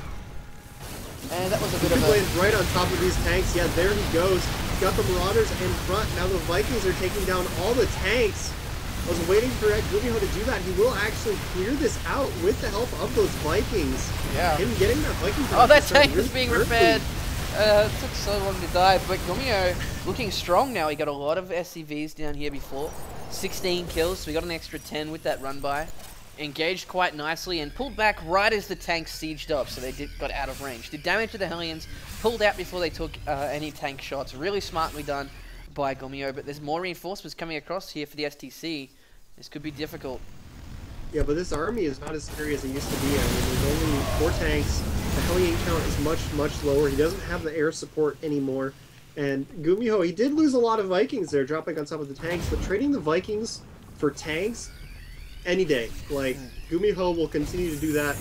And that was a bit of a... Right on top of these tanks. Yeah, there he goes. He's got the Marauders in front. Now the Vikings are taking down all the tanks. I was waiting for Gumiho to do that. He will actually clear this out with the help of those Vikings. Yeah. Him getting that Viking Oh, that tank is being quickly. repaired. Uh, it took so long to die, but Gumiho looking strong now. He got a lot of SCVs down here before. 16 kills, so we got an extra 10 with that run by. Engaged quite nicely and pulled back right as the tank sieged up, so they did, got out of range. Did damage to the Hellions, pulled out before they took uh, any tank shots. Really smartly done by Gumiho, oh, but there's more reinforcements coming across here for the STC. This could be difficult. Yeah, but this army is not as scary as it used to be. I mean, there's only four tanks. The Hellion count is much, much lower. He doesn't have the air support anymore. And Gumiho, he did lose a lot of Vikings there, dropping on top of the tanks, but trading the Vikings for tanks any day. Like, Gumiho will continue to do that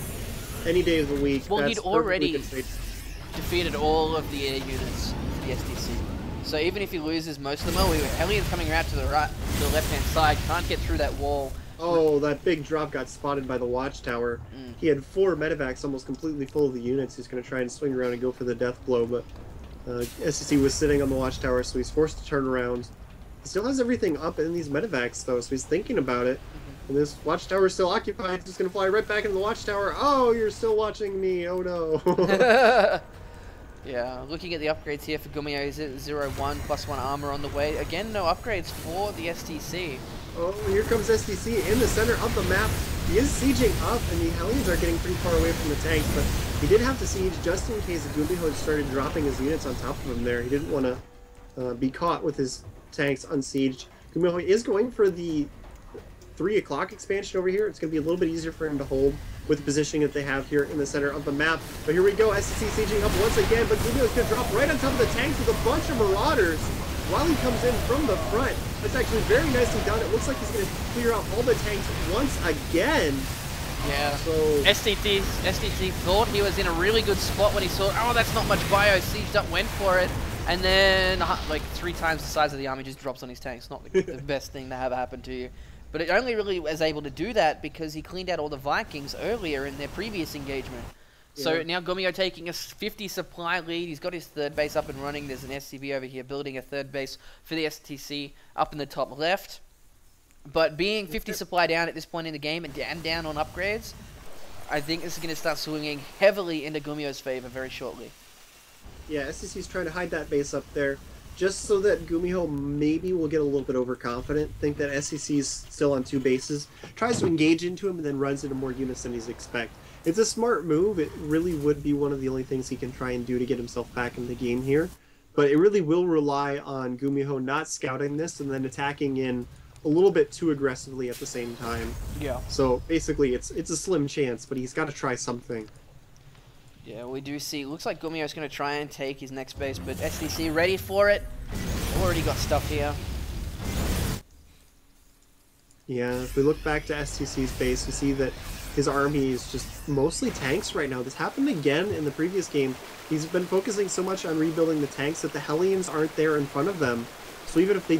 any day of the week. Well, That's he'd already- defeated all of the air units for the STC. So even if he loses most of them, oh, we Hellions coming around to the right, to the left-hand side, can't get through that wall. Oh, that big drop got spotted by the watchtower. Mm. He had four medivacs almost completely full of the units. He's going to try and swing around and go for the death blow, but uh, STC was sitting on the watchtower, so he's forced to turn around. He still has everything up in these medivacs, though, so he's thinking about it. And this watchtower is still occupied. He's just going to fly right back into the watchtower. Oh, you're still watching me. Oh, no. [LAUGHS] [LAUGHS] yeah, looking at the upgrades here for Gumiho, is it 0-1 plus 1 armor on the way. Again, no upgrades for the STC. Oh, here comes STC in the center of the map. He is sieging up, and the Hellions are getting pretty far away from the tanks, but he did have to siege just in case Gumiho had started dropping his units on top of him there. He didn't want to uh, be caught with his tanks unsieged. Gumiho is going for the 3 o'clock expansion over here. It's going to be a little bit easier for him to hold with the positioning that they have here in the center of the map. But here we go, STC sieging up once again, but Gumiho is going to drop right on top of the tanks with a bunch of Marauders while he comes in from the front. That's actually very nicely done. It looks like he's going to clear out all the tanks once again. Yeah. So STC, STC thought he was in a really good spot when he saw, oh, that's not much bio, sieged up, went for it, and then uh, like three times the size of the army just drops on his tanks. Not the, the [LAUGHS] best thing to have happen to you. But it only really was able to do that because he cleaned out all the Vikings earlier in their previous engagement. So now Gumiho taking a 50 supply lead. He's got his third base up and running. There's an SCV over here building a third base for the STC up in the top left. But being 50 supply down at this point in the game and, and down on upgrades, I think this is going to start swinging heavily into Gumiho's favor very shortly. yeah, STC's trying to hide that base up there, just so that Gumiho maybe will get a little bit overconfident, think that STC is still on two bases, tries to engage into him, and then runs into more units than he's expect. It's a smart move. It really would be one of the only things he can try and do to get himself back in the game here. But it really will rely on Gumiho not scouting this and then attacking in a little bit too aggressively at the same time. Yeah. So basically, it's it's a slim chance, but he's got to try something. Yeah, we do see. Looks like Gumiho's going to try and take his next base, but STC ready for it. Already got stuff here. Yeah, if we look back to STC's base, we see that his army is just mostly tanks right now. This happened again in the previous game. He's been focusing so much on rebuilding the tanks that the Hellions aren't there in front of them. So even if they,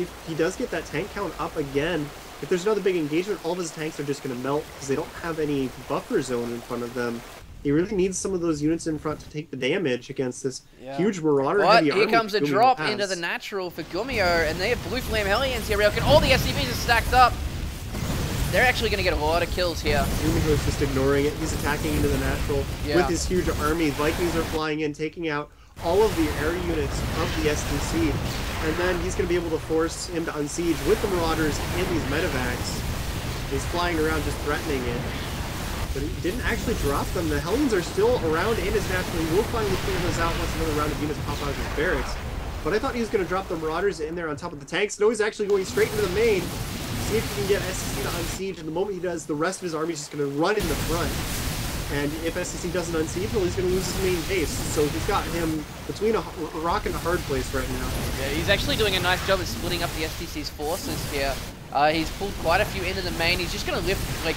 if he does get that tank count up again, if there's another big engagement, all of his tanks are just going to melt because they don't have any buffer zone in front of them. He really needs some of those units in front to take the damage against this Yeah. huge Marauder But heavy here comes a drop has. into the natural for Gumiho, and they have Blue Flame Hellions here, Railkin. All the SCVs are stacked up. They're actually going to get a lot of kills here. Gumiho's just ignoring it. He's attacking into the natural Yeah. with his huge army. Vikings are flying in, taking out all of the air units of the STC. And then he's going to be able to force him to unsiege with the Marauders and these medivacs. He's flying around just threatening it. But he didn't actually drop them. The Hellions are still around and his natural. He will finally clear those out once another round of units pop out of his barracks. But I thought he was going to drop the Marauders in there on top of the tanks. No, he's actually going straight into the main. See if he can get STC to unsiege. And the moment he does, the rest of his army is just going to run in the front. And if STC doesn't unsiege, well, he's going to lose his main base. So he's got him between a rock and a hard place right now. Yeah, he's actually doing a nice job of splitting up the STC's forces here. Uh, he's pulled quite a few into the main. He's just going to lift, like,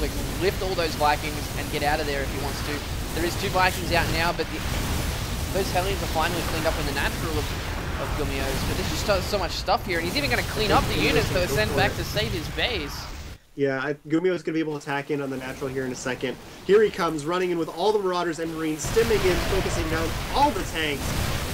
like lift all those Vikings and get out of there if he wants to. There is two Vikings out now, but the, those Hellions are finally cleaned up in the natural of, of Gumiho's. But there's just so, much stuff here, and he's even going to clean up the units that were sent back to save his base. Yeah, I, Gumiho is going to be able to attack in on the natural here in a second. Here he comes, running in with all the Marauders and Marines, stimming in, focusing down all the tanks.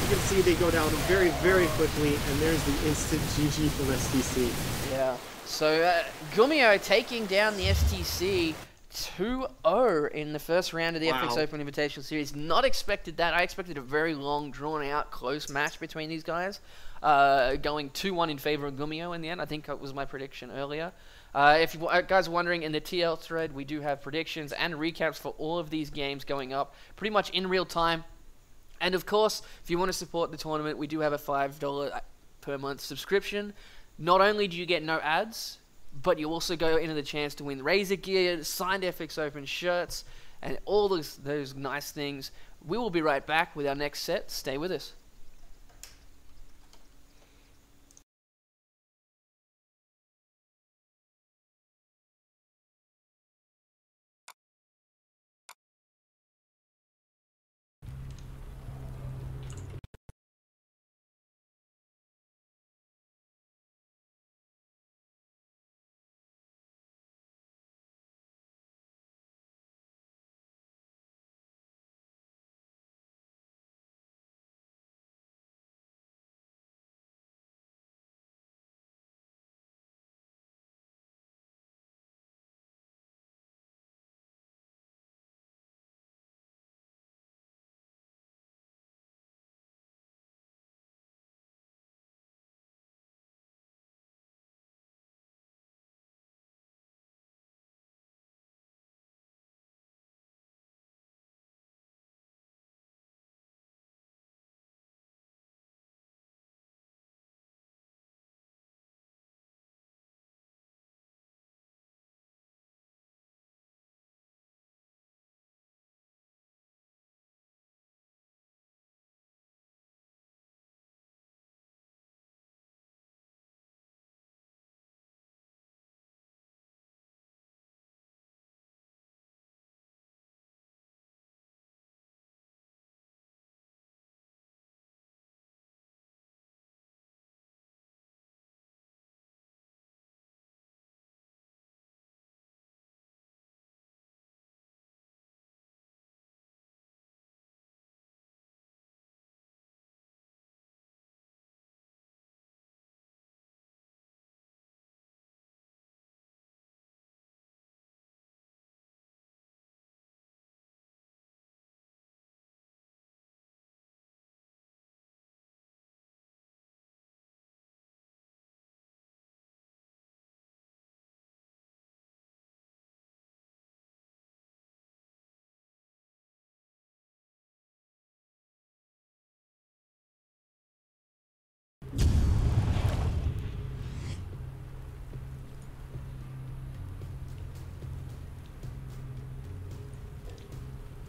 You can see they go down very, very quickly, and there's the instant GG from STC. Yeah. So uh, Gumiho taking down the STC 2-0 in the first round of the FX Open Invitational Series. Not expected that. I expected a very long, drawn-out, close match between these guys. Uh, going 2-1 in favor of Gumiho in the end. I think that was my prediction earlier. Uh, if you uh, guys are wondering, in the TL thread, we do have predictions and recaps for all of these games going up pretty much in real time. And of course, if you want to support the tournament, we do have a $5 per month subscription. Not only do you get no ads, but you also go into the chance to win Razer gear, signed FX Open shirts, and all those, those nice things. We will be right back with our next set. Stay with us.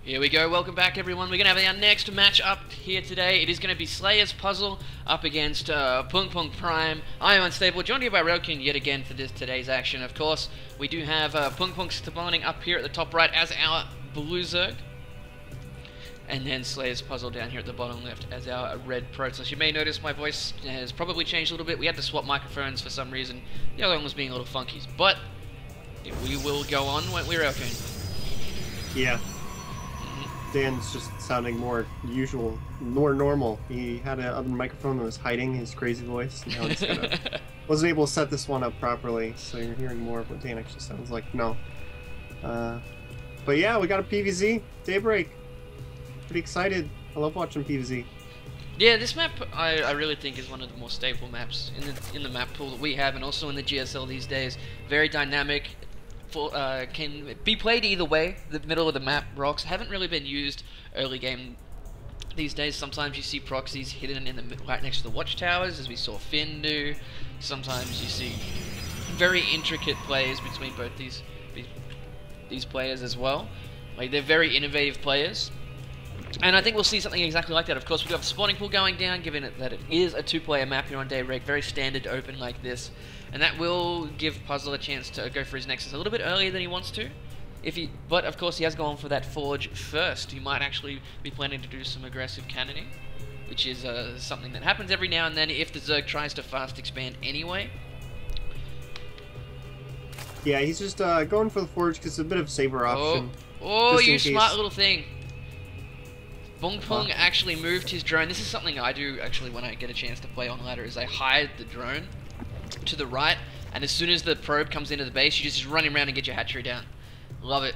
Here we go, welcome back everyone. We're going to have our next match up here today. It is going to be Slayer's Puzzle up against uh, Punk Punk Prime. I am Unstable, joined here by Railkin yet again for this today's action. Of course, we do have uh, Punk Punk spawning up here at the top right as our Blue Zerg. And then Slayer's Puzzle down here at the bottom left as our Red Protoss. You may notice my voice has probably changed a little bit. We had to swap microphones for some reason. The other one was being a little funky. But we will go on, won't we, Railkin? Yeah. Dan's just sounding more usual, more normal. He had a other microphone that was hiding his crazy voice. Now he's gonna, [LAUGHS] wasn't able to set this one up properly, so you're hearing more of what Dan actually sounds like. No. Uh, but yeah, we got a PVZ Daybreak. Pretty excited. I love watching PVZ. Yeah, this map I, I really think is one of the more stable maps in the in the map pool that we have, and also in the GSL these days. Very dynamic, uh, can be played either way. The middle of the map rocks haven't really been used early game these days. Sometimes you see proxies hidden in the right next to the watchtowers, as we saw Finn do. Sometimes you see very intricate plays between both these these players as well. Like they're very innovative players. And I think we'll see something exactly like that. Of course, we have spawning pool going down, given that it is a two-player map here on Daybreak, very standard open like this. And that will give Puzzle a chance to go for his Nexus a little bit earlier than he wants to. If he, But, of course, he has gone for that Forge first. He might actually be planning to do some aggressive cannoning, which is uh, something that happens every now and then if the Zerg tries to fast expand anyway. Yeah, he's just uh, going for the Forge because it's a bit of a safer option. Oh, oh you smart little thing. Bong Pong actually moved his drone. This is something I do actually when I get a chance to play on ladder is I hide the drone to the right and as soon as the probe comes into the base you just run him around and get your hatchery down. Love it.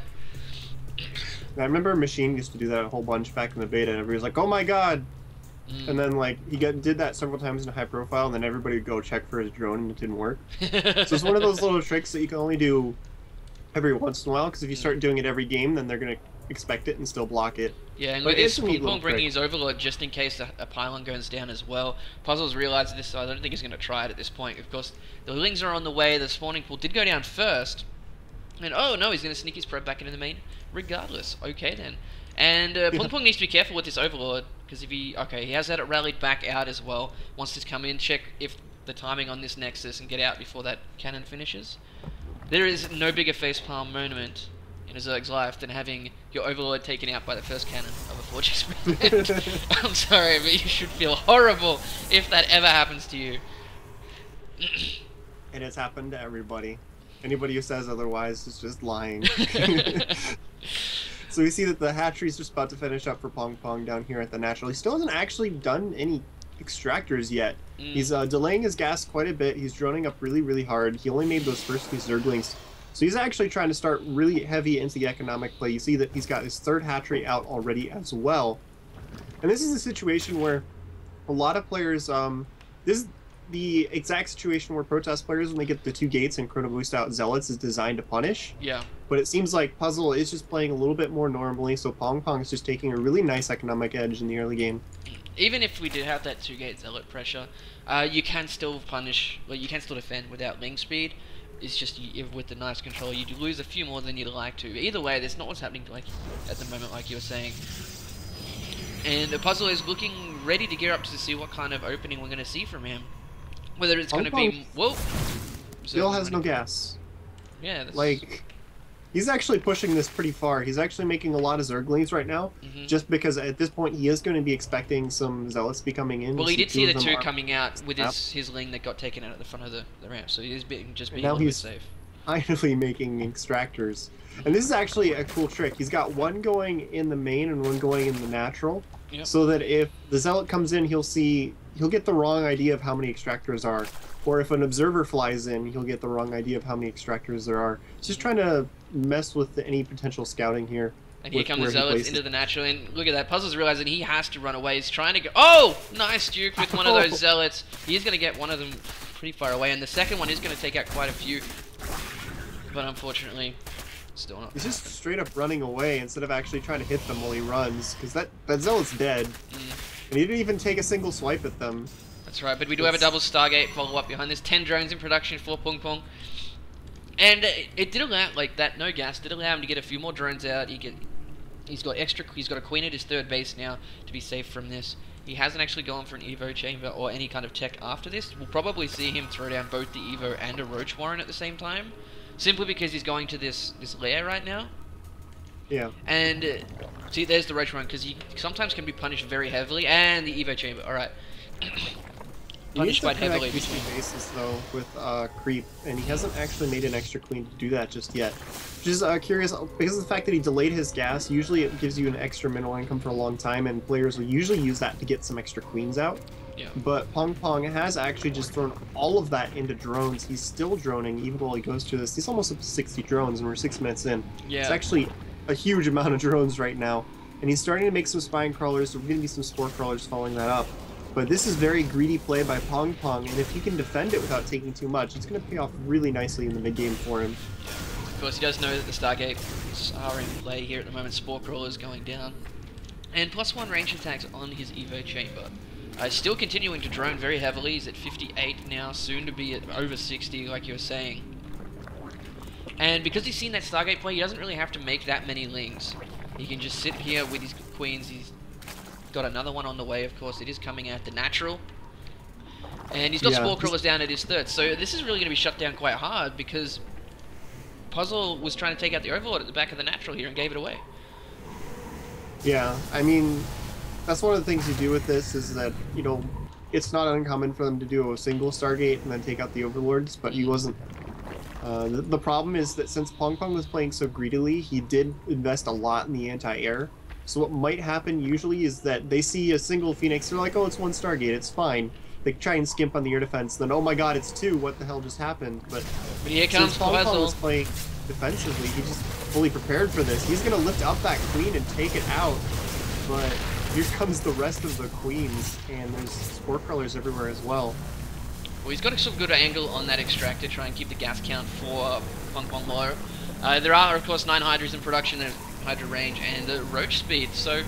I remember Machine used to do that a whole bunch back in the beta and everybody was like, oh my god! Mm. And then like he got, did that several times in a high profile and then everybody would go check for his drone and it didn't work. so it's one of those [LAUGHS] little tricks that you can only do every once in a while because if you start doing it every game then they're going to expect it and still block it. Yeah, and but Pong Pong bringing his Overlord just in case a, a, pylon goes down as well. Puzzles realized this, so I don't think he's going to try it at this point. Of course, the Lings are on the way, the spawning pool did go down first. And oh no, he's going to sneak his probe back into the main regardless. Okay then. And uh, [LAUGHS] Pong Pong needs to be careful with this Overlord, because if he... Okay, he has had it rallied back out as well. Wants to come in, check if the timing on this Nexus and get out before that cannon finishes. There is no bigger facepalm moment in a Zerg's life than having your Overlord taken out by the first cannon of a Forge [LAUGHS] experiment. [LAUGHS] I'm sorry, but you should feel horrible if that ever happens to you. it has happened to everybody. Anybody who says otherwise is just lying. [LAUGHS] so we see that the hatchery is just about to finish up for Pong Pong down here at the natural. He still hasn't actually done any extractors yet. Mm. He's uh, delaying his gas quite a bit. He's droning up really, really hard. He only made those first two Zerglings so he's actually trying to start really heavy into the economic play. You see that he's got his third hatchery out already as well. And this is a situation where a lot of players, um, this is the exact situation where Protoss players, when they get the two gates and Chrono Boost out Zealots, is designed to punish. Yeah. But it seems like Puzzle is just playing a little bit more normally, so Pong Pong is just taking a really nice economic edge in the early game. Even if we did have that two gate Zealot pressure, uh, you can still punish, well, you can still defend without Ling speed it's just you, with the nice control you lose a few more than you'd like to. Either way, that's not what's happening like at the moment, like you were saying. And the puzzle is looking ready to gear up to see what kind of opening we're going to see from him. Whether it's going to be whoa. Still has no gas. Yeah. that's... Like He's actually pushing this pretty far. He's actually making a lot of Zerglings right now, mm-hmm. just because at this point he is going to be expecting some Zealots to be coming in. Well, he did see the two coming out with his, his Ling that got taken out at the front of the, the ramp, so he is being, just being now a he's safe. Finally [LAUGHS] making extractors. And this is actually a cool trick. He's got one going in the main and one going in the natural. Yep. So that if the zealot comes in, he'll see he'll get the wrong idea of how many extractors are. Or if an observer flies in, he'll get the wrong idea of how many extractors there are. He's just trying to mess with any potential scouting here. And here come the zealots into the natural, and look at that. Puzzle's realizing he has to run away. He's trying to go. Oh, nice Duke with one of those [LAUGHS] zealots. He's going to get one of them pretty far away, and the second one is going to take out quite a few. But unfortunately, still not. He's just straight up running away instead of actually trying to hit them while he runs, because that that zealot's dead, mm. and he didn't even take a single swipe at them. That's right, but we do it's... have a double Stargate follow up behind this. Ten drones in production for Pong Pong. And it, it did allow, like, that no gas did allow him to get a few more drones out. He get He's got extra. He's got a queen at his third base now to be safe from this. He hasn't actually gone for an Evo chamber or any kind of tech after this. We'll probably see him throw down both the Evo and a Roach Warren at the same time, simply because he's going to this this lair right now. Yeah. And uh, see, there's the Roach Warren because he sometimes can be punished very heavily, and the Evo chamber. All right. He needs punished quite heavily. two bases though with uh, creep, and he hasn't actually made an extra queen to do that just yet. Which is uh, curious because of the fact that he delayed his gas. Usually, it gives you an extra mineral income for a long time, and players will usually use that to get some extra queens out. Yeah. But Pong Pong has actually just thrown all of that into drones. He's still droning even while he goes through this. He's almost up to 60 drones, and we're six minutes in. Yeah. It's actually a huge amount of drones right now. And he's starting to make some spine crawlers, so we're going to be some spore crawlers following that up. But this is very greedy play by Pong Pong, and if he can defend it without taking too much, it's going to pay off really nicely in the mid game for him. Of course, he does know that the Stargate are in play here at the moment. Spore Crawler's going down. And plus one range attacks on his Evo chamber. Uh, still continuing to drone very heavily. He's at 58 now, soon to be at over 60, like you were saying. And because he's seen that Stargate play, he doesn't really have to make that many lings. He can just sit here with his queens. He's got another one on the way, of course. It is coming out the natural. And he's got Yeah, Spore Crawlers down at his third. So this is really going to be shut down quite hard because Puzzle was trying to take out the Overlord at the back of the natural here and gave it away. Yeah, I mean, that's one of the things you do with this is that, you know, it's not uncommon for them to do a single Stargate and then take out the Overlords, but he wasn't. Uh, the, the problem is that since Pong Pong was playing so greedily, he did invest a lot in the anti-air. So what might happen usually is that they see a single Phoenix, they're like, oh, it's one Stargate, it's fine. They try and skimp on the air defense, then, oh my god, it's two, what the hell just happened? But But here comes Pong was playing defensively, he just fully prepared for this. He's gonna lift up that queen and take it out, but here comes the rest of the queens, and there's spore crawlers everywhere as well. Well, he's got a sort of good angle on that extractor, try and keep the gas count for Pong Pong low. Uh, there are, of course, nine Hydras in production, there's Hydra range and the Roach speed, so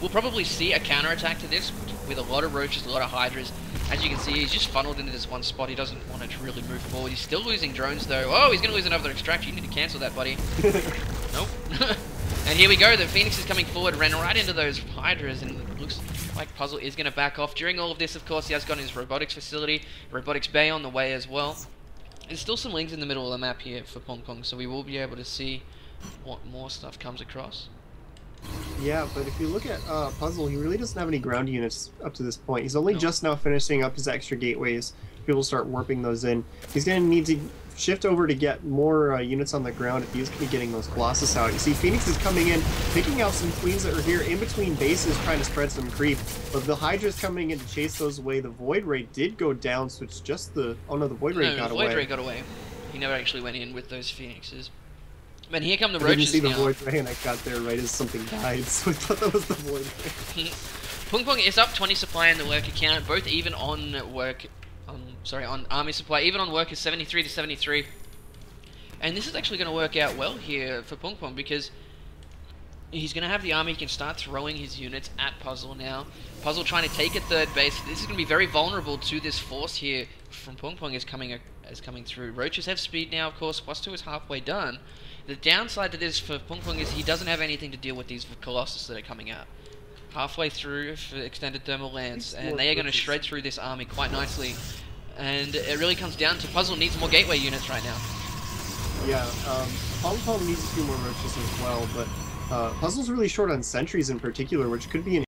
we'll probably see a counterattack to this with a lot of Roaches, a lot of Hydras. As you can see, he's just funneled into this one spot. He doesn't want to really move forward. He's still losing drones, though. Oh, he's going to lose another extractor. You need to cancel that, buddy. [LAUGHS] nope. [LAUGHS] and here we go. The Phoenix is coming forward, ran right into those Hydras, and it looks like Puzzle is going to back off. During all of this, of course, he has got his robotics facility, robotics bay on the way as well. There's still some lings in the middle of the map here for Pong Pong, so we will be able to see what more stuff comes across. Yeah, but if you look at uh, Puzzle, he really doesn't have any ground units up to this point. He's only No. just now finishing up his extra gateways. People start warping those in. He's going to need to shift over to get more uh, units on the ground if he's going to be getting those Colossus out. You see, Phoenix is coming in, picking out some queens that are here in between bases, trying to spread some creep. But the Hydra's coming in to chase those away. The Void Ray did go down, so it's just the... Oh no, the Void Ray no, got Void away. Ray got away. He never actually went in with those Phoenixes. And here come the roaches I didn't see the now. Void and I got there right as something died, [LAUGHS] so I thought that was the Void Ray. [LAUGHS] Pung Pung is up 20 supply in the work account, both even on work, um, sorry, on army supply, even on work is 73 to 73. And this is actually going to work out well here for Pung Pung because he's going to have the army, he can start throwing his units at Puzzle now. Puzzle trying to take a third base. This is going to be very vulnerable to this force here from Pung Pung is coming is coming through. Roaches have speed now, of course. Plus two is halfway done. The downside to this for Pung Pung is he doesn't have anything to deal with these Colossus that are coming out halfway through for extended thermal lance, and they are going to shred through this army quite nicely. And it really comes down to Puzzle needs more gateway units right now. Yeah, um, Pong Pong needs a few more roaches as well, but uh, Puzzle's really short on sentries in particular, which could be an